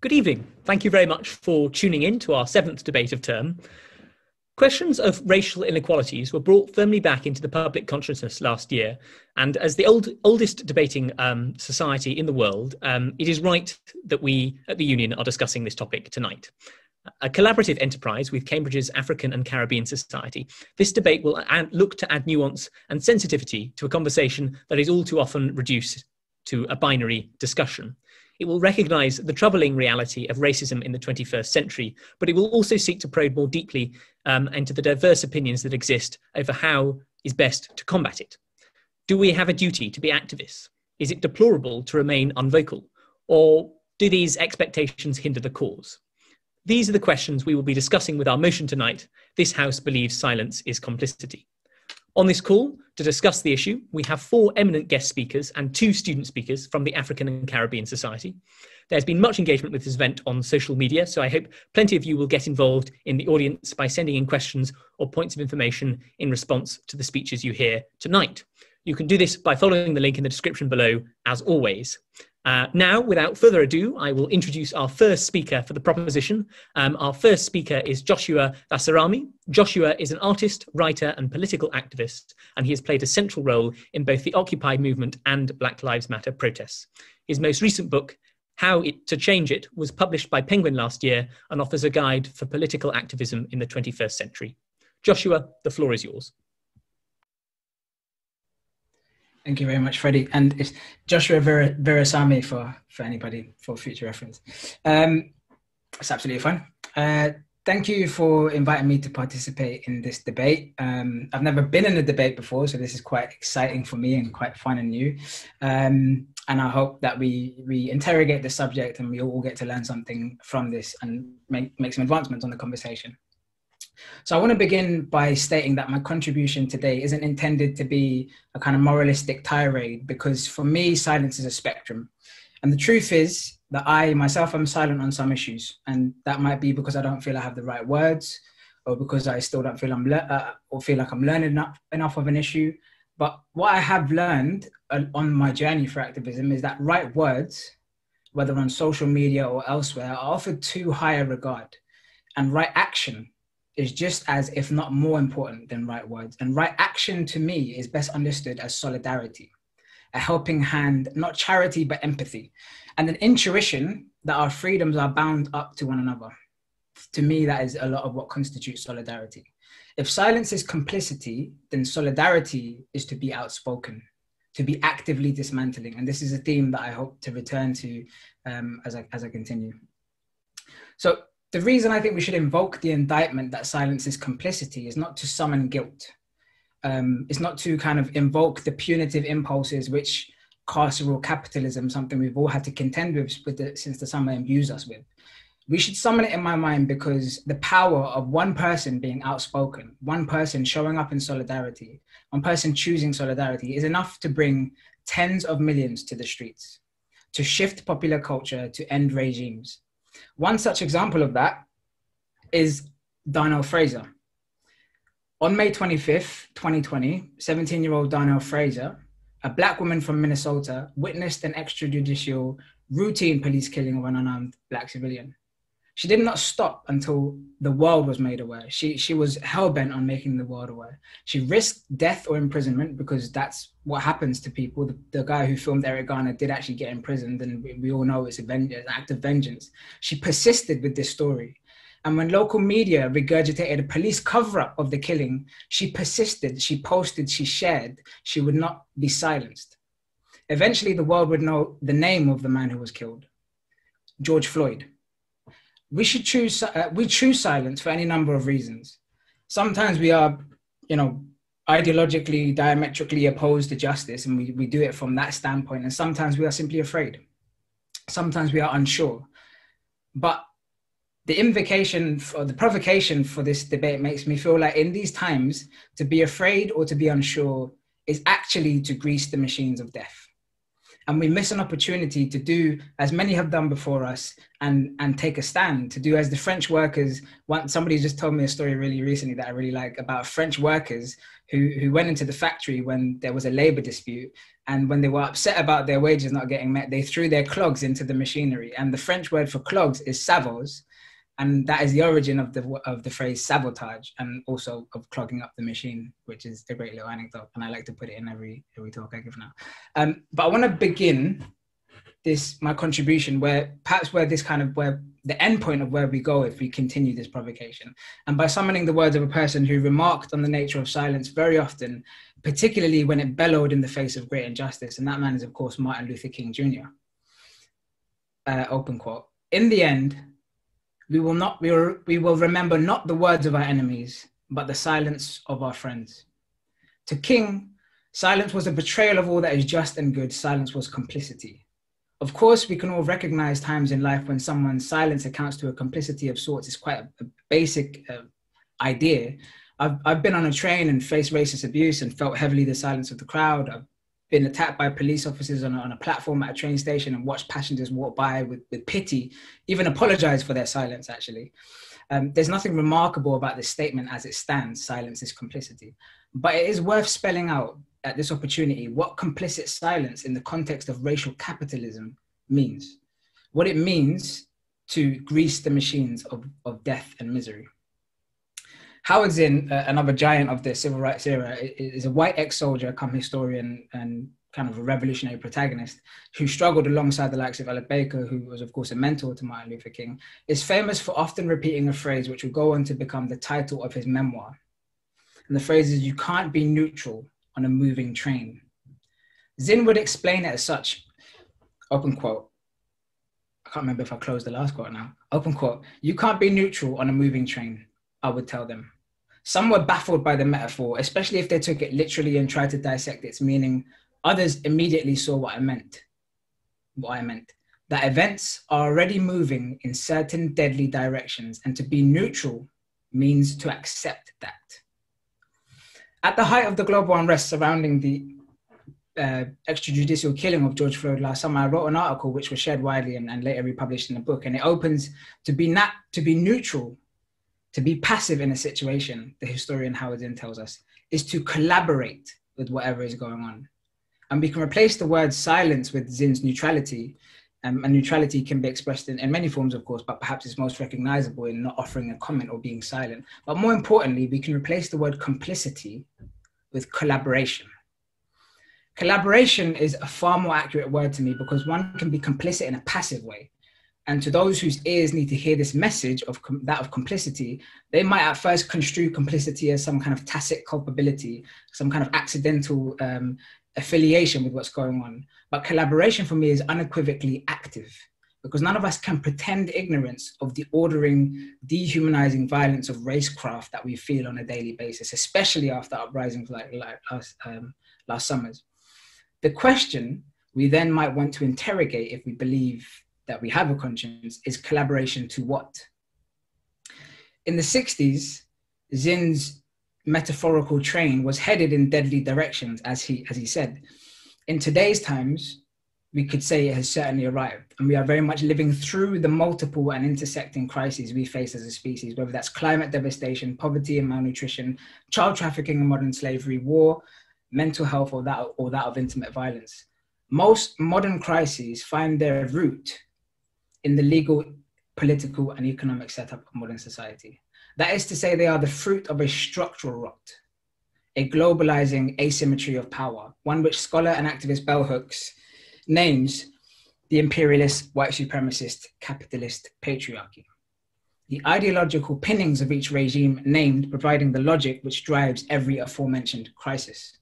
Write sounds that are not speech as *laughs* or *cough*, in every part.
Good evening. Thank you very much for tuning in to our seventh debate of term. Questions of racial inequalities were brought firmly back into the public consciousness last year. And as the old, oldest debating um, society in the world, um, it is right that we at the Union are discussing this topic tonight. A collaborative enterprise with Cambridge's African and Caribbean Society, this debate will add, look to add nuance and sensitivity to a conversation that is all too often reduced to a binary discussion. It will recognise the troubling reality of racism in the 21st century, but it will also seek to probe more deeply um, into the diverse opinions that exist over how is best to combat it. Do we have a duty to be activists? Is it deplorable to remain unvocal? Or do these expectations hinder the cause? These are the questions we will be discussing with our motion tonight. This House believes silence is complicity. On this call, to discuss the issue, we have four eminent guest speakers and two student speakers from the African and Caribbean Society. There's been much engagement with this event on social media, so I hope plenty of you will get involved in the audience by sending in questions or points of information in response to the speeches you hear tonight. You can do this by following the link in the description below, as always. Uh, now, without further ado, I will introduce our first speaker for the proposition. Um, our first speaker is Joshua Vasarami. Joshua is an artist, writer, and political activist, and he has played a central role in both the Occupy movement and Black Lives Matter protests. His most recent book, How it, to Change It, was published by Penguin last year and offers a guide for political activism in the 21st century. Joshua, the floor is yours. Thank you very much, Freddie. And it's Joshua Ver- Virasami for, for anybody for future reference. Um, it's absolutely fine. Uh, thank you for inviting me to participate in this debate. Um, I've never been in a debate before, so this is quite exciting for me and quite fun and new. Um, and I hope that we we interrogate the subject and we all get to learn something from this and make, make some advancements on the conversation. So I want to begin by stating that my contribution today isn't intended to be a kind of moralistic tirade because for me, silence is a spectrum. And the truth is that I myself am silent on some issues. And that might be because I don't feel I have the right words or because I still don't feel I'm, le- uh, or feel like I'm learning enough, enough of an issue. But what I have learned on my journey for activism is that right words, whether on social media or elsewhere, are offered too high a regard. And right action is just as, if not more important than right words. And right action to me is best understood as solidarity, a helping hand, not charity, but empathy, and an intuition that our freedoms are bound up to one another. To me, that is a lot of what constitutes solidarity. If silence is complicity, then solidarity is to be outspoken, to be actively dismantling. And this is a theme that I hope to return to um, as, I, as I continue. So the reason I think we should invoke the indictment that silences complicity is not to summon guilt. Um, it's not to kind of invoke the punitive impulses which carceral capitalism, something we've all had to contend with, with the, since the summer imbues us with. We should summon it in my mind because the power of one person being outspoken, one person showing up in solidarity, one person choosing solidarity is enough to bring tens of millions to the streets, to shift popular culture, to end regimes. One such example of that is Darnell Frazier. On May 25th, 2020, 17 year old Darnell Frazier, a black woman from Minnesota, witnessed an extrajudicial routine police killing of an unarmed black civilian. She did not stop until the world was made aware. She, she was hell bent on making the world aware. She risked death or imprisonment because that's what happens to people. The, the guy who filmed Eric Garner did actually get imprisoned, and we, we all know it's an act of vengeance. She persisted with this story. And when local media regurgitated a police cover up of the killing, she persisted, she posted, she shared. She would not be silenced. Eventually, the world would know the name of the man who was killed George Floyd we should choose uh, we choose silence for any number of reasons. Sometimes we are you know ideologically diametrically opposed to justice and we, we do it from that standpoint and sometimes we are simply afraid. Sometimes we are unsure. But the invocation or the provocation for this debate makes me feel like in these times to be afraid or to be unsure is actually to grease the machines of death and we miss an opportunity to do as many have done before us and and take a stand to do as the french workers one somebody just told me a story really recently that i really like about french workers who who went into the factory when there was a labor dispute and when they were upset about their wages not getting met they threw their clogs into the machinery. And the french word for clogs is sabots and that is the origin of the of the phrase sabotage and also of clogging up the machine which is a great little anecdote. And i like to put it in every every talk i give now. Um, but i want to begin this my contribution where perhaps where this kind of where the end point of where we go if we continue this provocation. And by summoning the words of a person who remarked on the nature of silence very often particularly when it bellowed in the face of great injustice. And that man is of course martin luther king jr uh, open quote. In the end we will not we we will remember not the words of our enemies, but the silence of our friends. To King, silence was a betrayal of all that is just and good. Silence was complicity. Of course, we can all recognize times in life when someone's silence accounts to a complicity of sorts. It's quite a, a basic uh, idea. I've, I've been on a train and faced racist abuse and felt heavily the silence of the crowd. I've been attacked by police officers on a, on a platform at a train station and watched passengers walk by with, with pity, even apologize for their silence, actually. Um, there's nothing remarkable about this statement as it stands silence is complicity. But it is worth spelling out at this opportunity what complicit silence in the context of racial capitalism means, what it means to grease the machines of, of death and misery. Howard Zinn, uh, another giant of the civil rights era, is a white ex-soldier, come historian, and kind of a revolutionary protagonist who struggled alongside the likes of Ella Baker, who was, of course, a mentor to Martin Luther King, is famous for often repeating a phrase which will go on to become the title of his memoir. And the phrase is, You can't be neutral on a moving train. Zinn would explain it as such, open quote. I can't remember if I closed the last quote now. Open quote. You can't be neutral on a moving train, I would tell them. Some were baffled by the metaphor, especially if they took it literally and tried to dissect its meaning. Others immediately saw what I meant. What I meant. That events are already moving in certain deadly directions, and to be neutral means to accept that. At the height of the global unrest surrounding the uh, extrajudicial killing of George Floyd last summer, I wrote an article which was shared widely and, and later republished in a book. And it opens to be nat- to be neutral to be passive in a situation, the historian Howard Zinn tells us, is to collaborate with whatever is going on. And we can replace the word silence with Zinn's neutrality. Um, and neutrality can be expressed in, in many forms, of course, but perhaps it's most recognizable in not offering a comment or being silent. But more importantly, we can replace the word complicity with collaboration. Collaboration is a far more accurate word to me because one can be complicit in a passive way. And to those whose ears need to hear this message of com- that of complicity, they might at first construe complicity as some kind of tacit culpability, some kind of accidental um, affiliation with what's going on. But collaboration for me is unequivocally active because none of us can pretend ignorance of the ordering, dehumanizing violence of racecraft that we feel on a daily basis, especially after uprisings like, like last, um, last summer's. The question we then might want to interrogate if we believe that we have a conscience is collaboration to what? In the 60s, Zinn's metaphorical train was headed in deadly directions, as he, as he said. In today's times, we could say it has certainly arrived, and we are very much living through the multiple and intersecting crises we face as a species, whether that's climate devastation, poverty and malnutrition, child trafficking and modern slavery, war, mental health, or that, or that of intimate violence. Most modern crises find their root in the legal, political, and economic setup of modern society. That is to say, they are the fruit of a structural rot, a globalizing asymmetry of power, one which scholar and activist bell hooks names the imperialist, white supremacist, capitalist patriarchy. The ideological pinnings of each regime named providing the logic which drives every aforementioned crisis.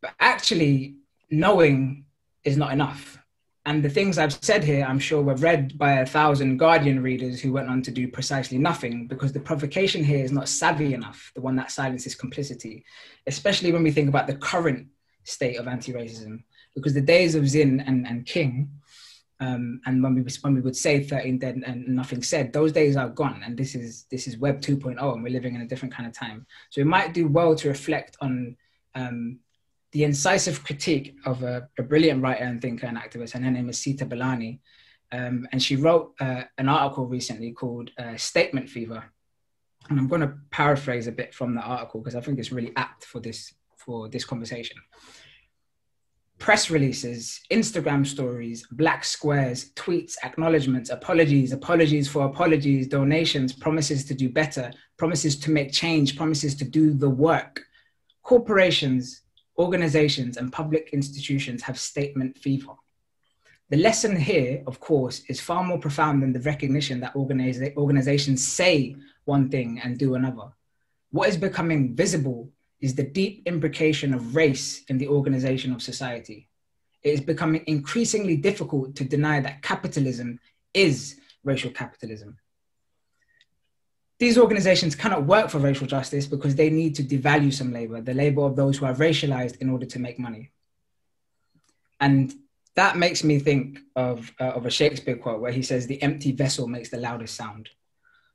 But actually, knowing is not enough and the things I've said here, I'm sure, were read by a thousand Guardian readers who went on to do precisely nothing because the provocation here is not savvy enough, the one that silences complicity, especially when we think about the current state of anti racism. Because the days of Zinn and, and King, um, and when we, when we would say 13 dead and nothing said, those days are gone. And this is, this is Web 2.0, and we're living in a different kind of time. So it might do well to reflect on um, the incisive critique of a, a, brilliant writer and thinker and activist, and her name is Sita Balani. Um, and she wrote uh, an article recently called uh, Statement Fever. And I'm going to paraphrase a bit from the article because I think it's really apt for this for this conversation. Press releases, Instagram stories, black squares, tweets, acknowledgements, apologies, apologies for apologies, donations, promises to do better, promises to make change, promises to do the work. Corporations, organizations, and public institutions have statement fever. The lesson here, of course, is far more profound than the recognition that organiza- organizations say one thing and do another. What is becoming visible is the deep imbrication of race in the organization of society. It is becoming increasingly difficult to deny that capitalism is racial capitalism. These organizations cannot work for racial justice because they need to devalue some labor, the labor of those who are racialized in order to make money. And that makes me think of, uh, of a Shakespeare quote where he says, The empty vessel makes the loudest sound.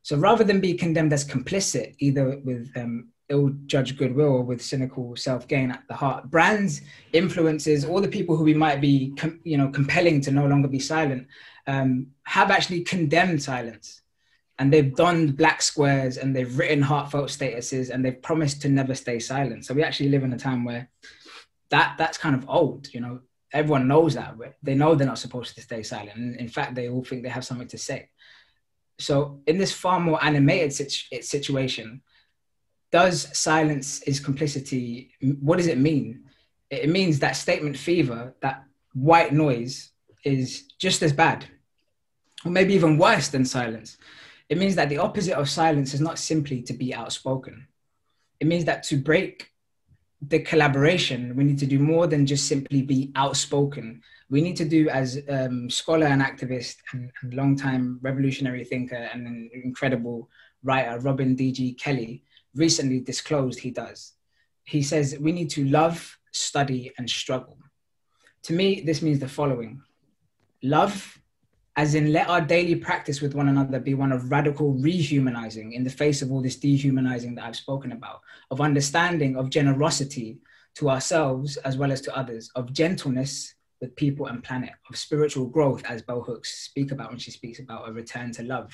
So rather than be condemned as complicit, either with um, ill-judged goodwill or with cynical self-gain at the heart, brands, influences, all the people who we might be, com- you know, compelling to no longer be silent, um, have actually condemned silence and they've donned black squares and they've written heartfelt statuses and they've promised to never stay silent. So we actually live in a time where that that's kind of old, you know. Everyone knows that. They know they're not supposed to stay silent. In fact, they all think they have something to say. So in this far more animated situ- situation, does silence is complicity? What does it mean? It means that statement fever, that white noise, is just as bad, or maybe even worse than silence it means that the opposite of silence is not simply to be outspoken. It means that to break the collaboration, we need to do more than just simply be outspoken. We need to do, as um, scholar and activist and, and longtime revolutionary thinker and an incredible writer, Robin D.G. Kelley, recently disclosed he does. He says, We need to love, study, and struggle. To me, this means the following love as in let our daily practice with one another be one of radical rehumanizing in the face of all this dehumanizing that I've spoken about, of understanding, of generosity to ourselves as well as to others, of gentleness with people and planet, of spiritual growth, as Bell Hooks speak about when she speaks about a return to love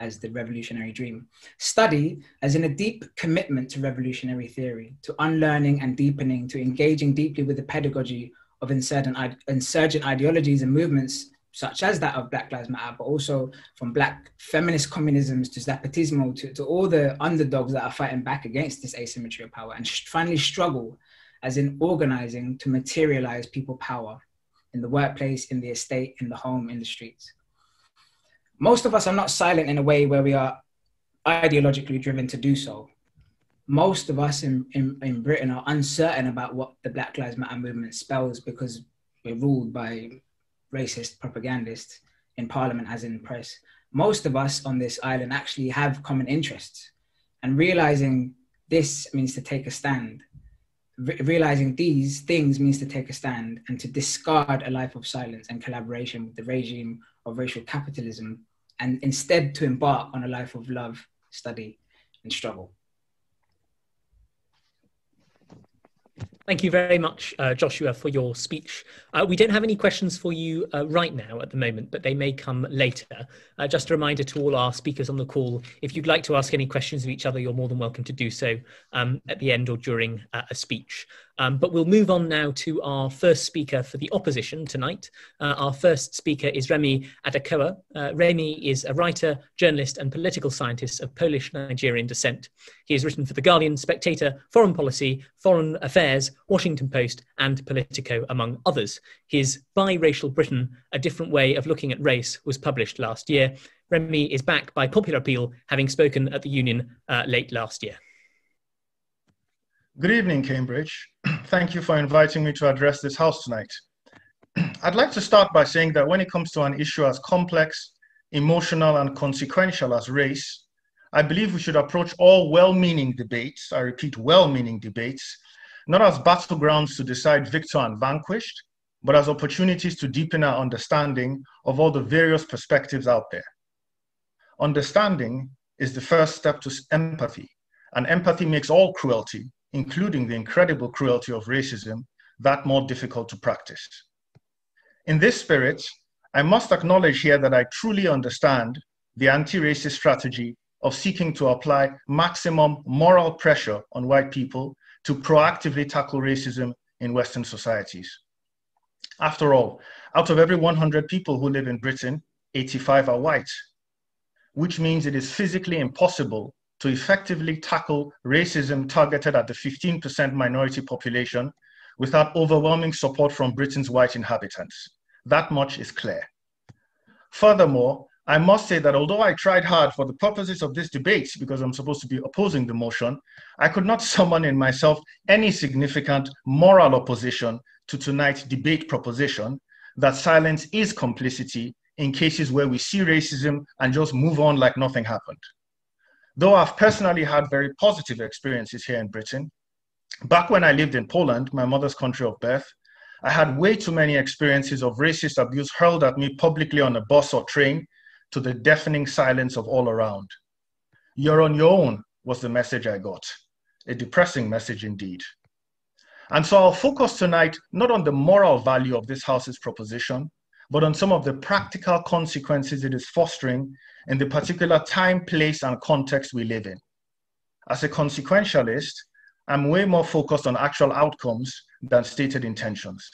as the revolutionary dream. Study as in a deep commitment to revolutionary theory, to unlearning and deepening, to engaging deeply with the pedagogy of insurgent, insurgent ideologies and movements such as that of Black Lives Matter, but also from Black feminist communisms to Zapatismo to, to all the underdogs that are fighting back against this asymmetry of power and sh- finally struggle as in organizing to materialize people power in the workplace, in the estate, in the home, in the streets. Most of us are not silent in a way where we are ideologically driven to do so. Most of us in, in, in Britain are uncertain about what the Black Lives Matter movement spells because we're ruled by racist propagandists in parliament as in press. Most of us on this island actually have common interests. And realizing this means to take a stand. Re- realizing these things means to take a stand and to discard a life of silence and collaboration with the regime of racial capitalism and instead to embark on a life of love, study, and struggle. Thank you very much, uh, Joshua, for your speech. Uh, we don't have any questions for you uh, right now at the moment, but they may come later. Uh, just a reminder to all our speakers on the call if you'd like to ask any questions of each other, you're more than welcome to do so um, at the end or during uh, a speech. Um, but we'll move on now to our first speaker for the opposition tonight. Uh, our first speaker is Remi Adekoya. Uh, Remi is a writer, journalist, and political scientist of Polish Nigerian descent. He has written for The Guardian, Spectator, Foreign Policy, Foreign Affairs, Washington Post, and Politico, among others. His Biracial Britain, A Different Way of Looking at Race, was published last year. Remi is back by popular appeal, having spoken at the Union uh, late last year. Good evening, Cambridge. Thank you for inviting me to address this House tonight. *clears throat* I'd like to start by saying that when it comes to an issue as complex, emotional, and consequential as race, I believe we should approach all well meaning debates, I repeat, well meaning debates, not as battlegrounds to decide victor and vanquished, but as opportunities to deepen our understanding of all the various perspectives out there. Understanding is the first step to empathy, and empathy makes all cruelty including the incredible cruelty of racism, that more difficult to practice. In this spirit, I must acknowledge here that I truly understand the anti racist strategy of seeking to apply maximum moral pressure on white people to proactively tackle racism in Western societies. After all, out of every 100 people who live in Britain, 85 are white, which means it is physically impossible to effectively tackle racism targeted at the 15% minority population without overwhelming support from Britain's white inhabitants. That much is clear. Furthermore, I must say that although I tried hard for the purposes of this debate, because I'm supposed to be opposing the motion, I could not summon in myself any significant moral opposition to tonight's debate proposition that silence is complicity in cases where we see racism and just move on like nothing happened. Though I've personally had very positive experiences here in Britain, back when I lived in Poland, my mother's country of birth, I had way too many experiences of racist abuse hurled at me publicly on a bus or train to the deafening silence of all around. You're on your own was the message I got. A depressing message indeed. And so I'll focus tonight not on the moral value of this House's proposition, but on some of the practical consequences it is fostering in the particular time, place, and context we live in. As a consequentialist, I'm way more focused on actual outcomes than stated intentions.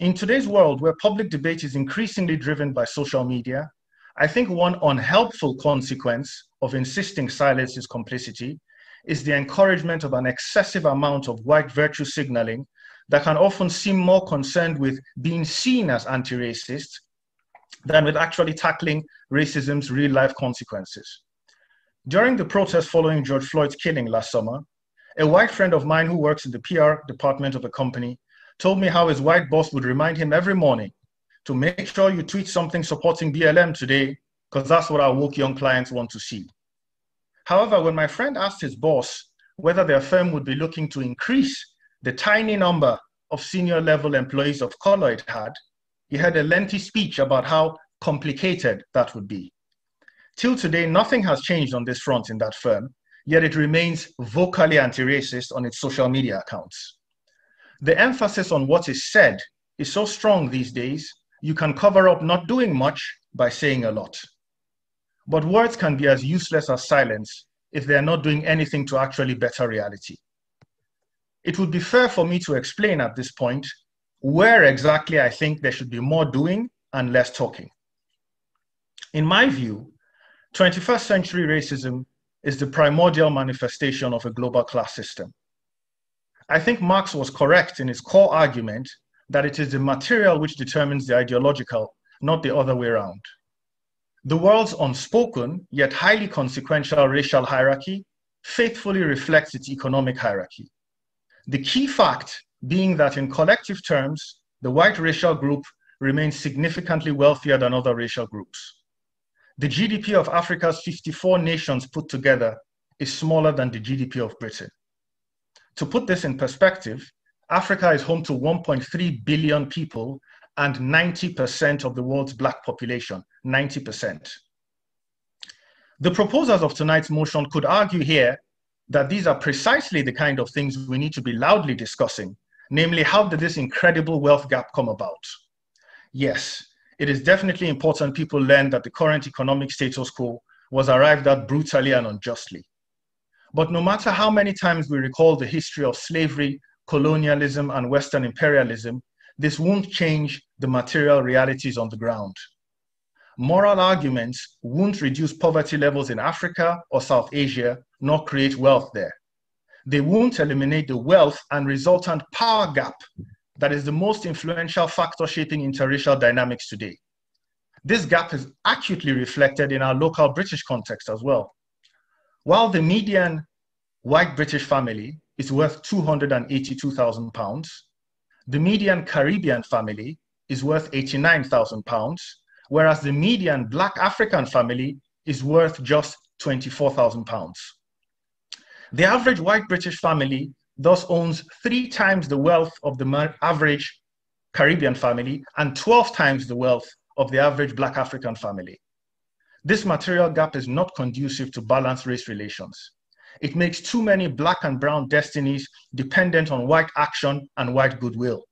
In today's world, where public debate is increasingly driven by social media, I think one unhelpful consequence of insisting silence is complicity is the encouragement of an excessive amount of white virtue signaling that can often seem more concerned with being seen as anti racist than with actually tackling racism's real life consequences. During the protest following George Floyd's killing last summer, a white friend of mine who works in the PR department of a company told me how his white boss would remind him every morning to make sure you tweet something supporting BLM today, because that's what our woke young clients want to see. However, when my friend asked his boss whether their firm would be looking to increase the tiny number of senior level employees of color it had, he had a lengthy speech about how complicated that would be. Till today, nothing has changed on this front in that firm, yet it remains vocally anti racist on its social media accounts. The emphasis on what is said is so strong these days you can cover up not doing much by saying a lot. But words can be as useless as silence if they are not doing anything to actually better reality. It would be fair for me to explain at this point where exactly I think there should be more doing and less talking. In my view, 21st century racism is the primordial manifestation of a global class system. I think Marx was correct in his core argument that it is the material which determines the ideological, not the other way around. The world's unspoken, yet highly consequential racial hierarchy faithfully reflects its economic hierarchy. The key fact being that in collective terms, the white racial group remains significantly wealthier than other racial groups. The GDP of Africa's 54 nations put together is smaller than the GDP of Britain. To put this in perspective, Africa is home to 1.3 billion people and 90% of the world's black population, 90%. The proposers of tonight's motion could argue here that these are precisely the kind of things we need to be loudly discussing, namely, how did this incredible wealth gap come about? Yes, it is definitely important people learn that the current economic status quo was arrived at brutally and unjustly. But no matter how many times we recall the history of slavery colonialism, and Western imperialism, this won't change the material realities on the ground. Moral arguments won't reduce poverty levels in Africa or South Asia, nor create wealth there. They won't eliminate the wealth and resultant power gap that is the most influential factor shaping interracial dynamics today. This gap is acutely reflected in our local British context as well. While the median white British family is worth 282,000 pounds. The median Caribbean family is worth 89,000 pounds, whereas the median Black African family is worth just 24,000 pounds. The average white British family thus owns three times the wealth of the average Caribbean family and 12 times the wealth of the average Black African family. This material gap is not conducive to balanced race relations. It makes too many black and brown destinies dependent on white action and white goodwill.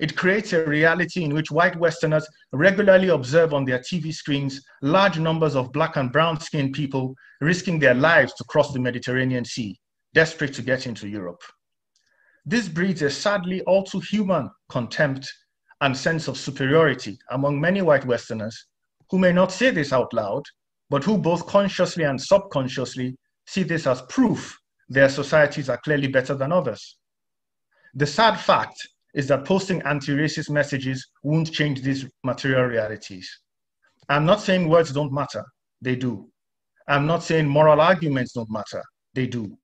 It creates a reality in which white Westerners regularly observe on their TV screens large numbers of black and brown skinned people risking their lives to cross the Mediterranean Sea, desperate to get into Europe. This breeds a sadly all too human contempt and sense of superiority among many white Westerners who may not say this out loud, but who both consciously and subconsciously see this as proof their societies are clearly better than others. The sad fact is that posting anti racist messages won't change these material realities. I'm not saying words don't matter, they do. I'm not saying moral arguments don't matter, they do.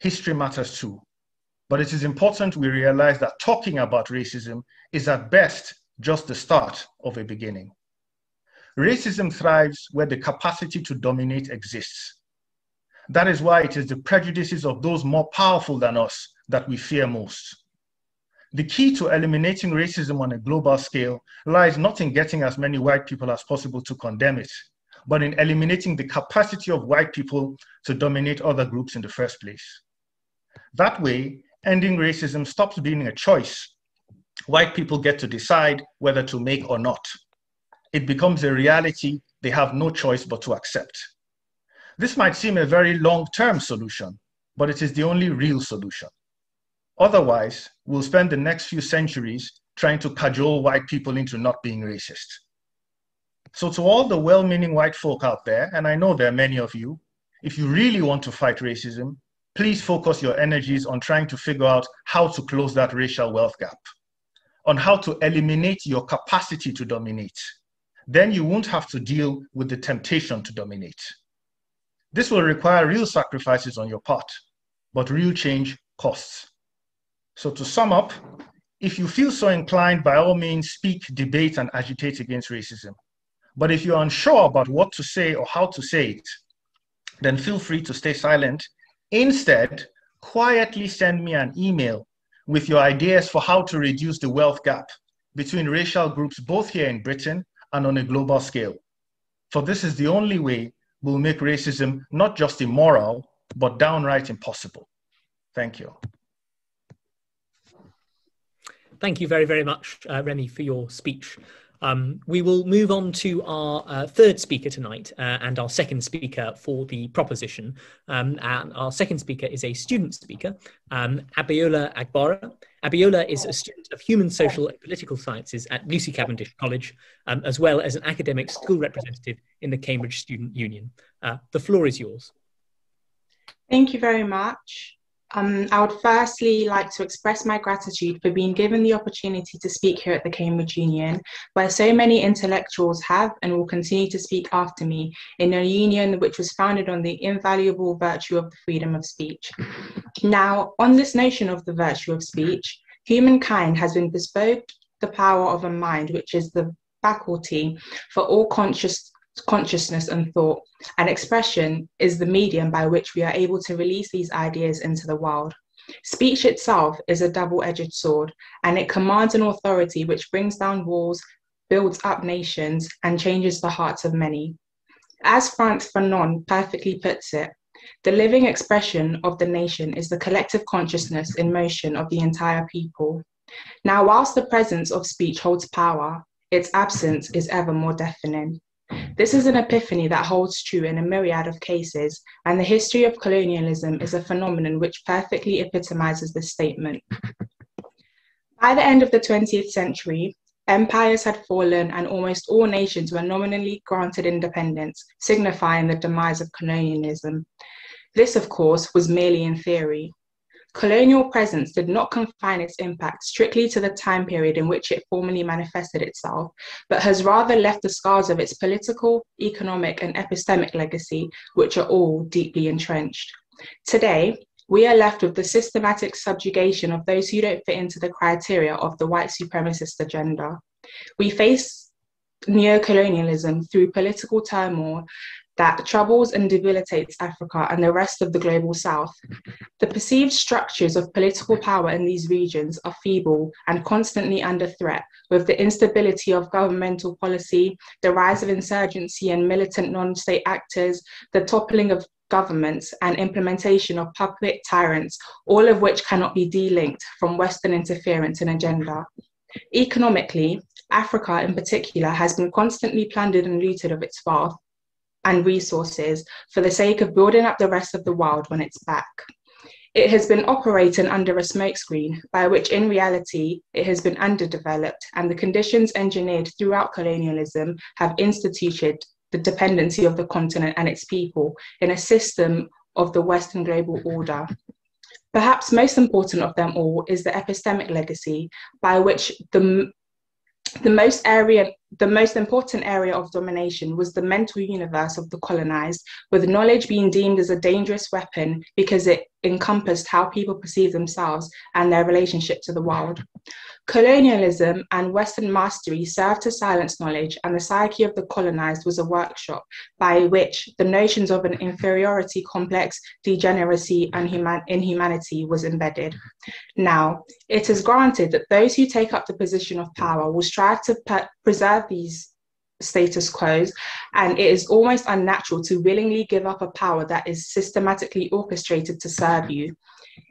History matters too. But it is important we realize that talking about racism is at best just the start of a beginning. Racism thrives where the capacity to dominate exists. That is why it is the prejudices of those more powerful than us that we fear most. The key to eliminating racism on a global scale lies not in getting as many white people as possible to condemn it, but in eliminating the capacity of white people to dominate other groups in the first place. That way, ending racism stops being a choice. White people get to decide whether to make or not. It becomes a reality they have no choice but to accept. This might seem a very long term solution, but it is the only real solution. Otherwise, we'll spend the next few centuries trying to cajole white people into not being racist. So, to all the well meaning white folk out there, and I know there are many of you, if you really want to fight racism, please focus your energies on trying to figure out how to close that racial wealth gap, on how to eliminate your capacity to dominate. Then you won't have to deal with the temptation to dominate. This will require real sacrifices on your part, but real change costs. So, to sum up, if you feel so inclined, by all means, speak, debate, and agitate against racism. But if you're unsure about what to say or how to say it, then feel free to stay silent. Instead, quietly send me an email with your ideas for how to reduce the wealth gap between racial groups both here in Britain and on a global scale. For this is the only way we'll make racism not just immoral, but downright impossible. Thank you. Thank you very, very much, uh, Remi, for your speech. Um, we will move on to our uh, third speaker tonight uh, and our second speaker for the proposition. Um, and our second speaker is a student speaker, um, Abiola Agbara. Abiola is a student of human, social, and political sciences at Lucy Cavendish College, um, as well as an academic school representative in the Cambridge Student Union. Uh, the floor is yours. Thank you very much. Um, I would firstly like to express my gratitude for being given the opportunity to speak here at the Cambridge Union, where so many intellectuals have and will continue to speak after me in a union which was founded on the invaluable virtue of the freedom of speech. Now, on this notion of the virtue of speech, humankind has been bespoke the power of a mind, which is the faculty for all conscious consciousness and thought, and expression is the medium by which we are able to release these ideas into the world. Speech itself is a double edged sword, and it commands an authority which brings down walls, builds up nations, and changes the hearts of many. As Frantz Fanon perfectly puts it, the living expression of the nation is the collective consciousness in motion of the entire people. Now, whilst the presence of speech holds power, its absence is ever more deafening. This is an epiphany that holds true in a myriad of cases, and the history of colonialism is a phenomenon which perfectly epitomizes this statement. By the end of the 20th century, empires had fallen and almost all nations were nominally granted independence, signifying the demise of colonialism. This, of course, was merely in theory. Colonial presence did not confine its impact strictly to the time period in which it formally manifested itself, but has rather left the scars of its political, economic, and epistemic legacy, which are all deeply entrenched. Today, we are left with the systematic subjugation of those who don't fit into the criteria of the white supremacist agenda. We face neocolonialism through political turmoil that troubles and debilitates Africa and the rest of the global south. The perceived structures of political power in these regions are feeble and constantly under threat, with the instability of governmental policy, the rise of insurgency and militant non state actors, the toppling of governments, and implementation of puppet tyrants, all of which cannot be delinked from Western interference and agenda. Economically, Africa in particular has been constantly plundered and looted of its wealth and resources for the sake of building up the rest of the world when it's back. It has been operating under a smokescreen, by which in reality it has been underdeveloped, and the conditions engineered throughout colonialism have instituted the dependency of the continent and its people in a system of the Western global order. Perhaps most important of them all is the epistemic legacy, by which the the most area the most important area of domination was the mental universe of the colonized, with knowledge being deemed as a dangerous weapon because it encompassed how people perceive themselves and their relationship to the world. Colonialism and Western mastery served to silence knowledge, and the psyche of the colonized was a workshop by which the notions of an inferiority complex, degeneracy, and human- inhumanity was embedded. Now, it is granted that those who take up the position of power will strive to preserve these status quos, and it is almost unnatural to willingly give up a power that is systematically orchestrated to serve you.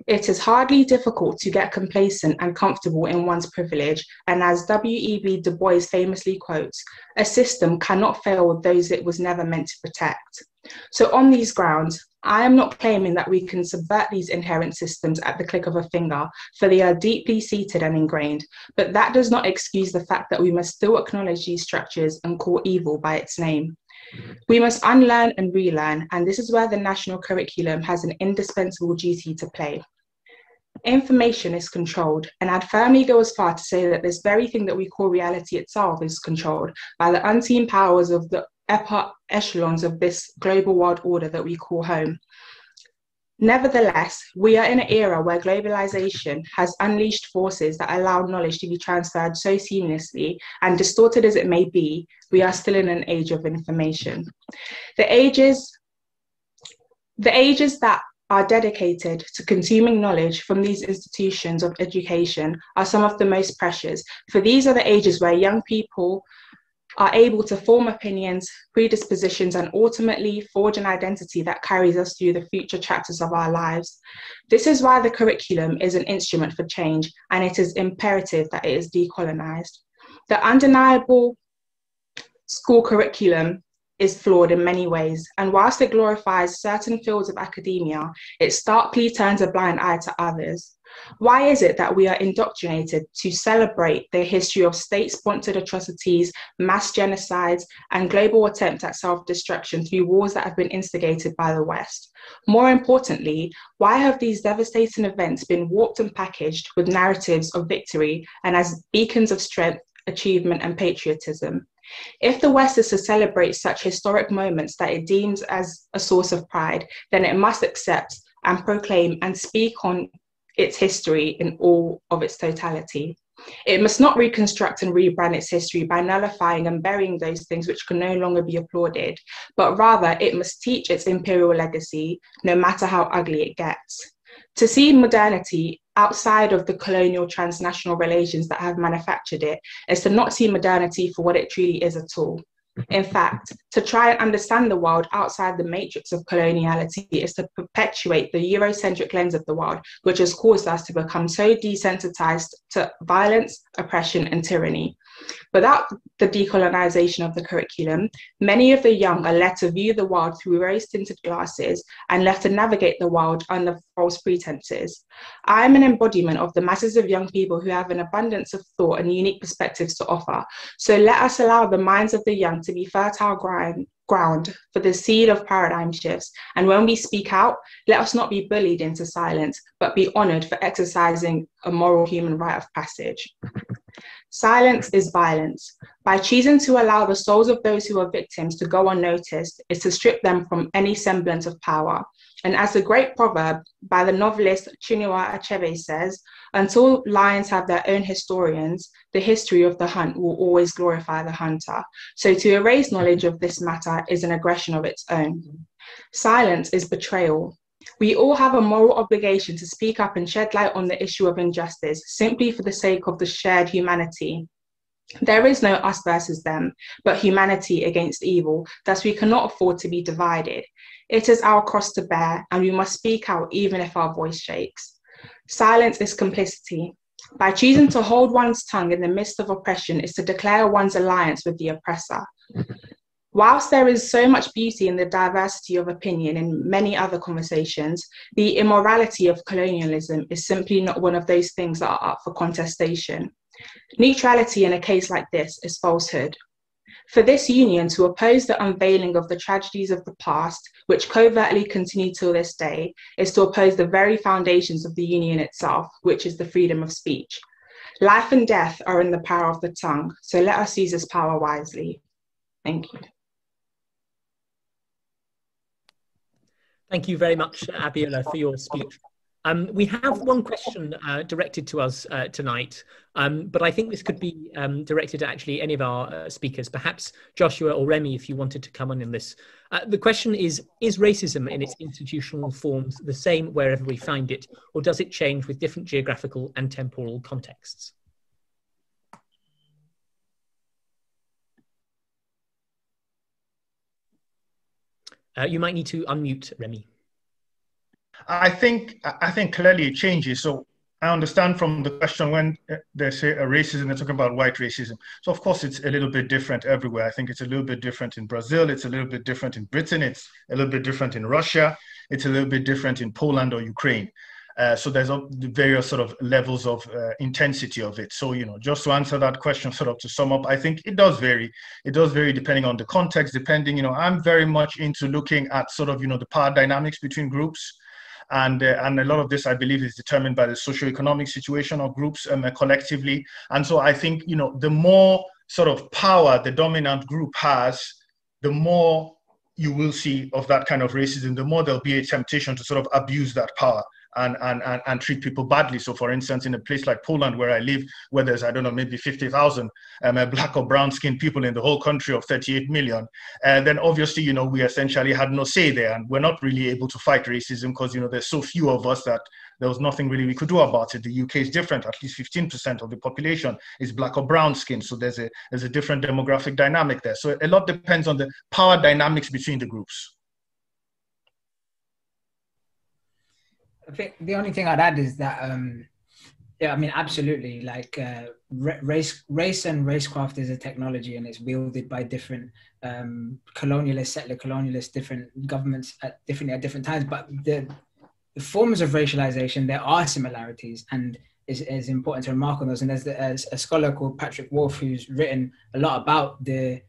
It is hardly difficult to get complacent and comfortable in one's privilege, and as W.E.B. Du Bois famously quotes, a system cannot fail those it was never meant to protect. So, on these grounds, I am not claiming that we can subvert these inherent systems at the click of a finger, for they are deeply seated and ingrained. But that does not excuse the fact that we must still acknowledge these structures and call evil by its name. We must unlearn and relearn, and this is where the national curriculum has an indispensable duty to play. Information is controlled, and I'd firmly go as far to say that this very thing that we call reality itself is controlled by the unseen powers of the upper echelons of this global world order that we call home. Nevertheless, we are in an era where globalization has unleashed forces that allow knowledge to be transferred so seamlessly, and distorted as it may be, we are still in an age of information. The ages, the ages that are dedicated to consuming knowledge from these institutions of education are some of the most precious, for these are the ages where young people are able to form opinions, predispositions, and ultimately forge an identity that carries us through the future chapters of our lives. This is why the curriculum is an instrument for change, and it is imperative that it is decolonized. The undeniable school curriculum is flawed in many ways, and whilst it glorifies certain fields of academia, it starkly turns a blind eye to others. Why is it that we are indoctrinated to celebrate the history of state sponsored atrocities, mass genocides, and global attempts at self destruction through wars that have been instigated by the West? More importantly, why have these devastating events been warped and packaged with narratives of victory and as beacons of strength, achievement, and patriotism? If the West is to celebrate such historic moments that it deems as a source of pride, then it must accept and proclaim and speak on its history in all of its totality. It must not reconstruct and rebrand its history by nullifying and burying those things which can no longer be applauded, but rather it must teach its imperial legacy, no matter how ugly it gets. To see modernity outside of the colonial transnational relations that have manufactured it is to not see modernity for what it truly is at all in fact, to try and understand the world outside the matrix of coloniality is to perpetuate the Eurocentric lens of the world, which has caused us to become so desensitized to violence, oppression, and tyranny. Without the decolonization of the curriculum, many of the young are led to view the world through rose tinted glasses and left to navigate the world under false pretenses. I am an embodiment of the masses of young people who have an abundance of thought and unique perspectives to offer. So let us allow the minds of the young to be fertile ground, ground for the seed of paradigm shifts. And when we speak out, let us not be bullied into silence, but be honored for exercising a moral human right of passage. Silence is violence. By choosing to allow the souls of those who are victims to go unnoticed, is to strip them from any semblance of power. And as the great proverb by the novelist Chinua Achebe says, until lions have their own historians, the history of the hunt will always glorify the hunter. So to erase knowledge of this matter is an aggression of its own. Silence is betrayal. We all have a moral obligation to speak up and shed light on the issue of injustice simply for the sake of the shared humanity. There is no us versus them, but humanity against evil, thus, we cannot afford to be divided. It is our cross to bear, and we must speak out even if our voice shakes. Silence is complicity. By choosing to hold one's tongue in the midst of oppression is to declare one's alliance with the oppressor. Whilst there is so much beauty in the diversity of opinion in many other conversations, the immorality of colonialism is simply not one of those things that are up for contestation. Neutrality in a case like this is falsehood. For this union to oppose the unveiling of the tragedies of the past, which covertly continue till this day, is to oppose the very foundations of the union itself, which is the freedom of speech. Life and death are in the power of the tongue, so let us use this power wisely. Thank you. Thank you very much, Abiola, for your speech. Um, we have one question uh, directed to us uh, tonight, um, but I think this could be um, directed to actually any of our uh, speakers, perhaps Joshua or Remi, if you wanted to come on in this. Uh, the question is Is racism in its institutional forms the same wherever we find it, or does it change with different geographical and temporal contexts? Uh, you might need to unmute Remi. I think I think clearly it changes. So I understand from the question when uh, they say racism, they're talking about white racism. So of course it's a little bit different everywhere. I think it's a little bit different in Brazil. It's a little bit different in Britain. It's a little bit different in Russia. It's a little bit different in Poland or Ukraine. Uh, so there's a, various sort of levels of uh, intensity of it. So you know, just to answer that question, sort of to sum up, I think it does vary. It does vary depending on the context. Depending, you know, I'm very much into looking at sort of you know the power dynamics between groups. And, uh, and a lot of this, I believe, is determined by the socioeconomic situation of groups um, collectively. And so I think, you know, the more sort of power the dominant group has, the more you will see of that kind of racism, the more there'll be a temptation to sort of abuse that power and, and, and, and, treat people badly. So, for instance, in a place like Poland, where I live, where there's, I don't know, maybe 50,000 um, uh, black or brown skinned people in the whole country of 38 million, uh, then obviously, you know, we essentially had no say there. And we're not really able to fight racism because, you know, there's so few of us that there was nothing really we could do about it. The UK is different. At least 15% of the population is black or brown skin. So there's a, there's a different demographic dynamic there. So a lot depends on the power dynamics between the groups. I think the only thing I'd add is that, um, yeah, I mean, absolutely. Like uh, race, race and racecraft is a technology, and it's wielded by different um, colonialist, settler colonialist, different governments at different at different times. But the, the forms of racialization, there are similarities, and is is important to remark on those. And there's, the, there's a scholar called Patrick Wolfe who's written a lot about the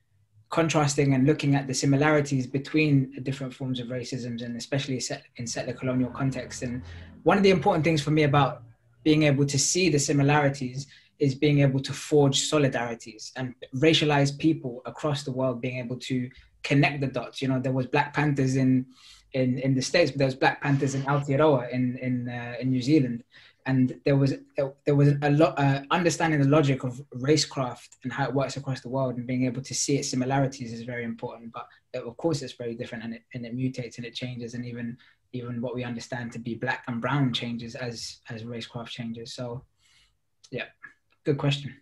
contrasting and looking at the similarities between different forms of racism and especially in settler colonial context. And one of the important things for me about being able to see the similarities is being able to forge solidarities and racialized people across the world being able to connect the dots. You know, there was Black Panthers in in, in the States, but there was Black Panthers in Aotearoa in in uh, in New Zealand and there was there was a lot uh, understanding the logic of racecraft and how it works across the world and being able to see its similarities is very important but of course it's very different and it, and it mutates and it changes and even even what we understand to be black and brown changes as as racecraft changes. So yeah good question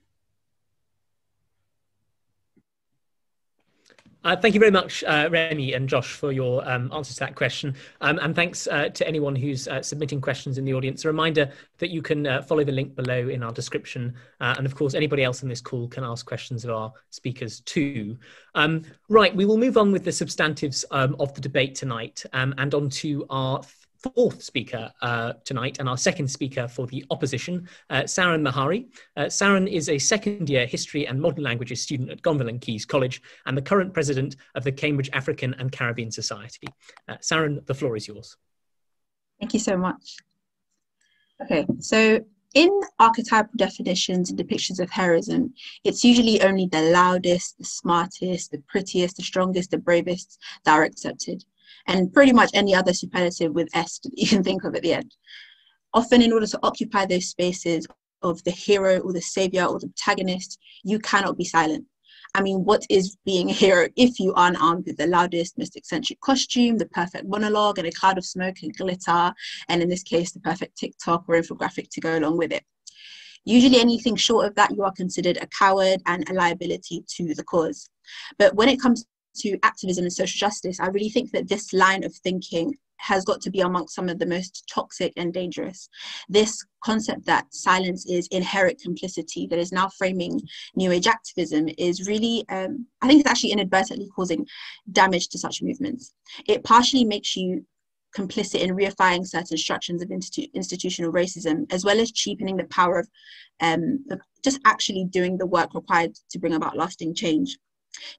Uh, thank you very much, uh, Remi and Josh, for your um, answers to that question. Um, and thanks uh, to anyone who's uh, submitting questions in the audience. A reminder that you can uh, follow the link below in our description. Uh, and of course, anybody else in this call can ask questions of our speakers too. Um, right, we will move on with the substantives um, of the debate tonight um, and on to our fourth speaker uh, tonight and our second speaker for the opposition, uh, Saran Mahari. Uh, Saran is a second year history and modern languages student at Gonville and Caius College and the current president of the Cambridge African and Caribbean Society. Uh, Saran, the floor is yours. Thank you so much. Okay, so in archetypal definitions and depictions of heroism, it's usually only the loudest, the smartest, the prettiest, the strongest, the bravest that are accepted and pretty much any other superlative with S that you can think of at the end. Often, in order to occupy those spaces of the hero or the savior or the protagonist, you cannot be silent. I mean, what is being a hero if you aren't armed with the loudest, most eccentric costume, the perfect monologue, and a cloud of smoke and glitter, and in this case, the perfect TikTok or infographic to go along with it? Usually, anything short of that, you are considered a coward and a liability to the cause. But when it comes to activism and social justice, I really think that this line of thinking has got to be amongst some of the most toxic and dangerous. This concept that silence is inherent complicity that is now framing New Age activism is really, um, I think it's actually inadvertently causing damage to such movements. It partially makes you complicit in reifying certain structures of institu- institutional racism, as well as cheapening the power of um, just actually doing the work required to bring about lasting change.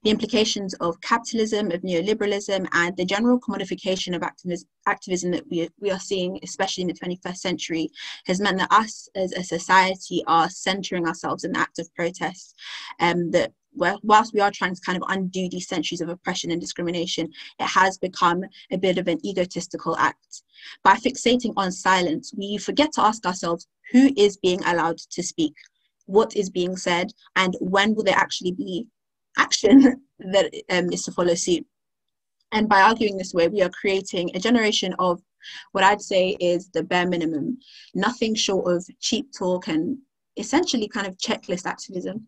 The implications of capitalism, of neoliberalism, and the general commodification of activism, activism that we, we are seeing, especially in the 21st century, has meant that us as a society are centering ourselves in the act of protest. Um, that whilst we are trying to kind of undo these centuries of oppression and discrimination, it has become a bit of an egotistical act. By fixating on silence, we forget to ask ourselves who is being allowed to speak, what is being said, and when will there actually be action *laughs* that um, is to follow suit. And by arguing this way, we are creating a generation of what I'd say is the bare minimum, nothing short of cheap talk and essentially kind of checklist activism.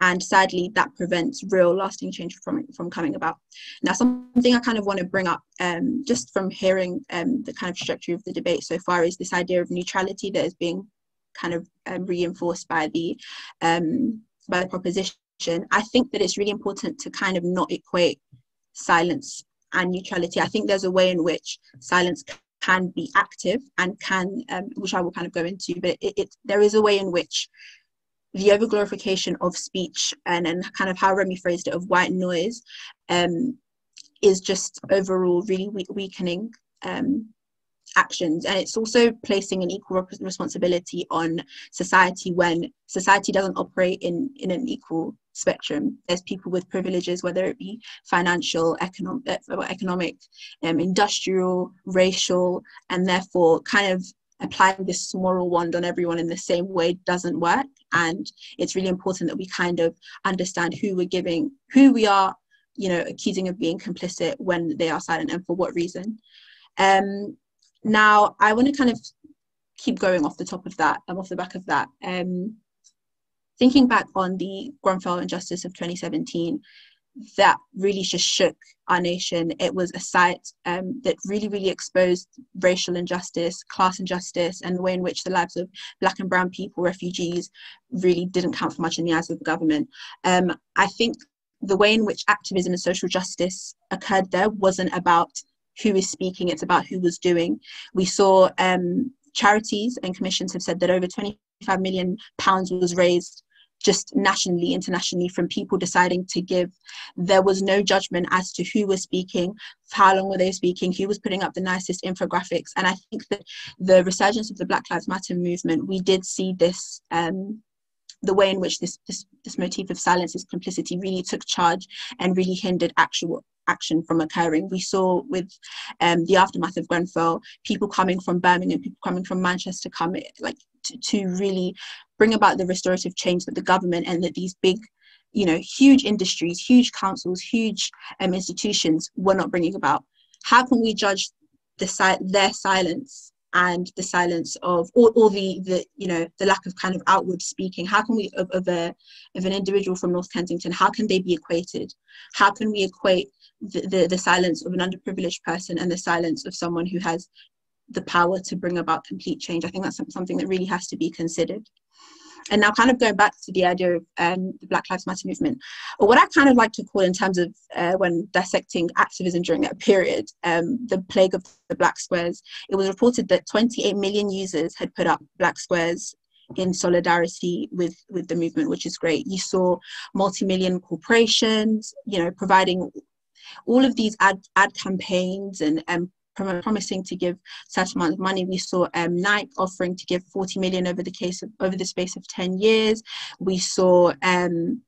And sadly, that prevents real lasting change from, from coming about. Now, something I kind of want to bring up um, just from hearing um, the kind of structure of the debate so far is this idea of neutrality that is being kind of um, reinforced by the um, by the proposition I think that it's really important to kind of not equate silence and neutrality. I think there's a way in which silence can be active and can, um, which I will kind of go into, but it, it, there is a way in which the overglorification of speech and, and kind of how Remi phrased it of white noise um, is just overall really we- weakening um, actions and it's also placing an equal responsibility on society when society doesn't operate in in an equal spectrum. There's people with privileges whether it be financial economic uh, economic um, industrial racial and therefore kind of applying this moral wand on everyone in the same way doesn't work. And it's really important that we kind of understand who we're giving who we are you know accusing of being complicit when they are silent and for what reason. Um, now, I want to kind of keep going off the top of that, um, off the back of that. Um, thinking back on the Grenfell injustice of 2017, that really just shook our nation. It was a site um, that really, really exposed racial injustice, class injustice, and the way in which the lives of Black and Brown people, refugees, really didn't count for much in the eyes of the government. Um, I think the way in which activism and social justice occurred there wasn't about who is speaking, it's about who was doing. We saw um, charities and commissions have said that over 25 million pounds was raised just nationally, internationally, from people deciding to give. There was no judgment as to who was speaking, how long were they speaking, who was putting up the nicest infographics. And I think that the resurgence of the Black Lives Matter movement, we did see this. Um, the way in which this, this this motif of silence, this complicity, really took charge and really hindered actual action from occurring. We saw with um, the aftermath of Grenfell, people coming from Birmingham, people coming from Manchester, coming like to, to really bring about the restorative change that the government and that these big you know huge industries huge councils huge um, institutions were not bringing about how can we judge the si- their silence and the silence of or, or the the you know the lack of kind of outward speaking how can we of, of a of an individual from north kensington how can they be equated how can we equate the, the, the silence of an underprivileged person and the silence of someone who has the power to bring about complete change. I think that's something that really has to be considered. And now, kind of going back to the idea of um, the Black Lives Matter movement, or what I kind of like to call, in terms of uh, when dissecting activism during that period, um, the plague of the Black Squares, it was reported that 28 million users had put up Black Squares in solidarity with with the movement, which is great. You saw multi-million corporations, you know, providing all of these ad, ad campaigns and um, promising to give certain amount of money. We saw um, Nike offering to give 40 million over the case of, over the space of 10 years. We saw um,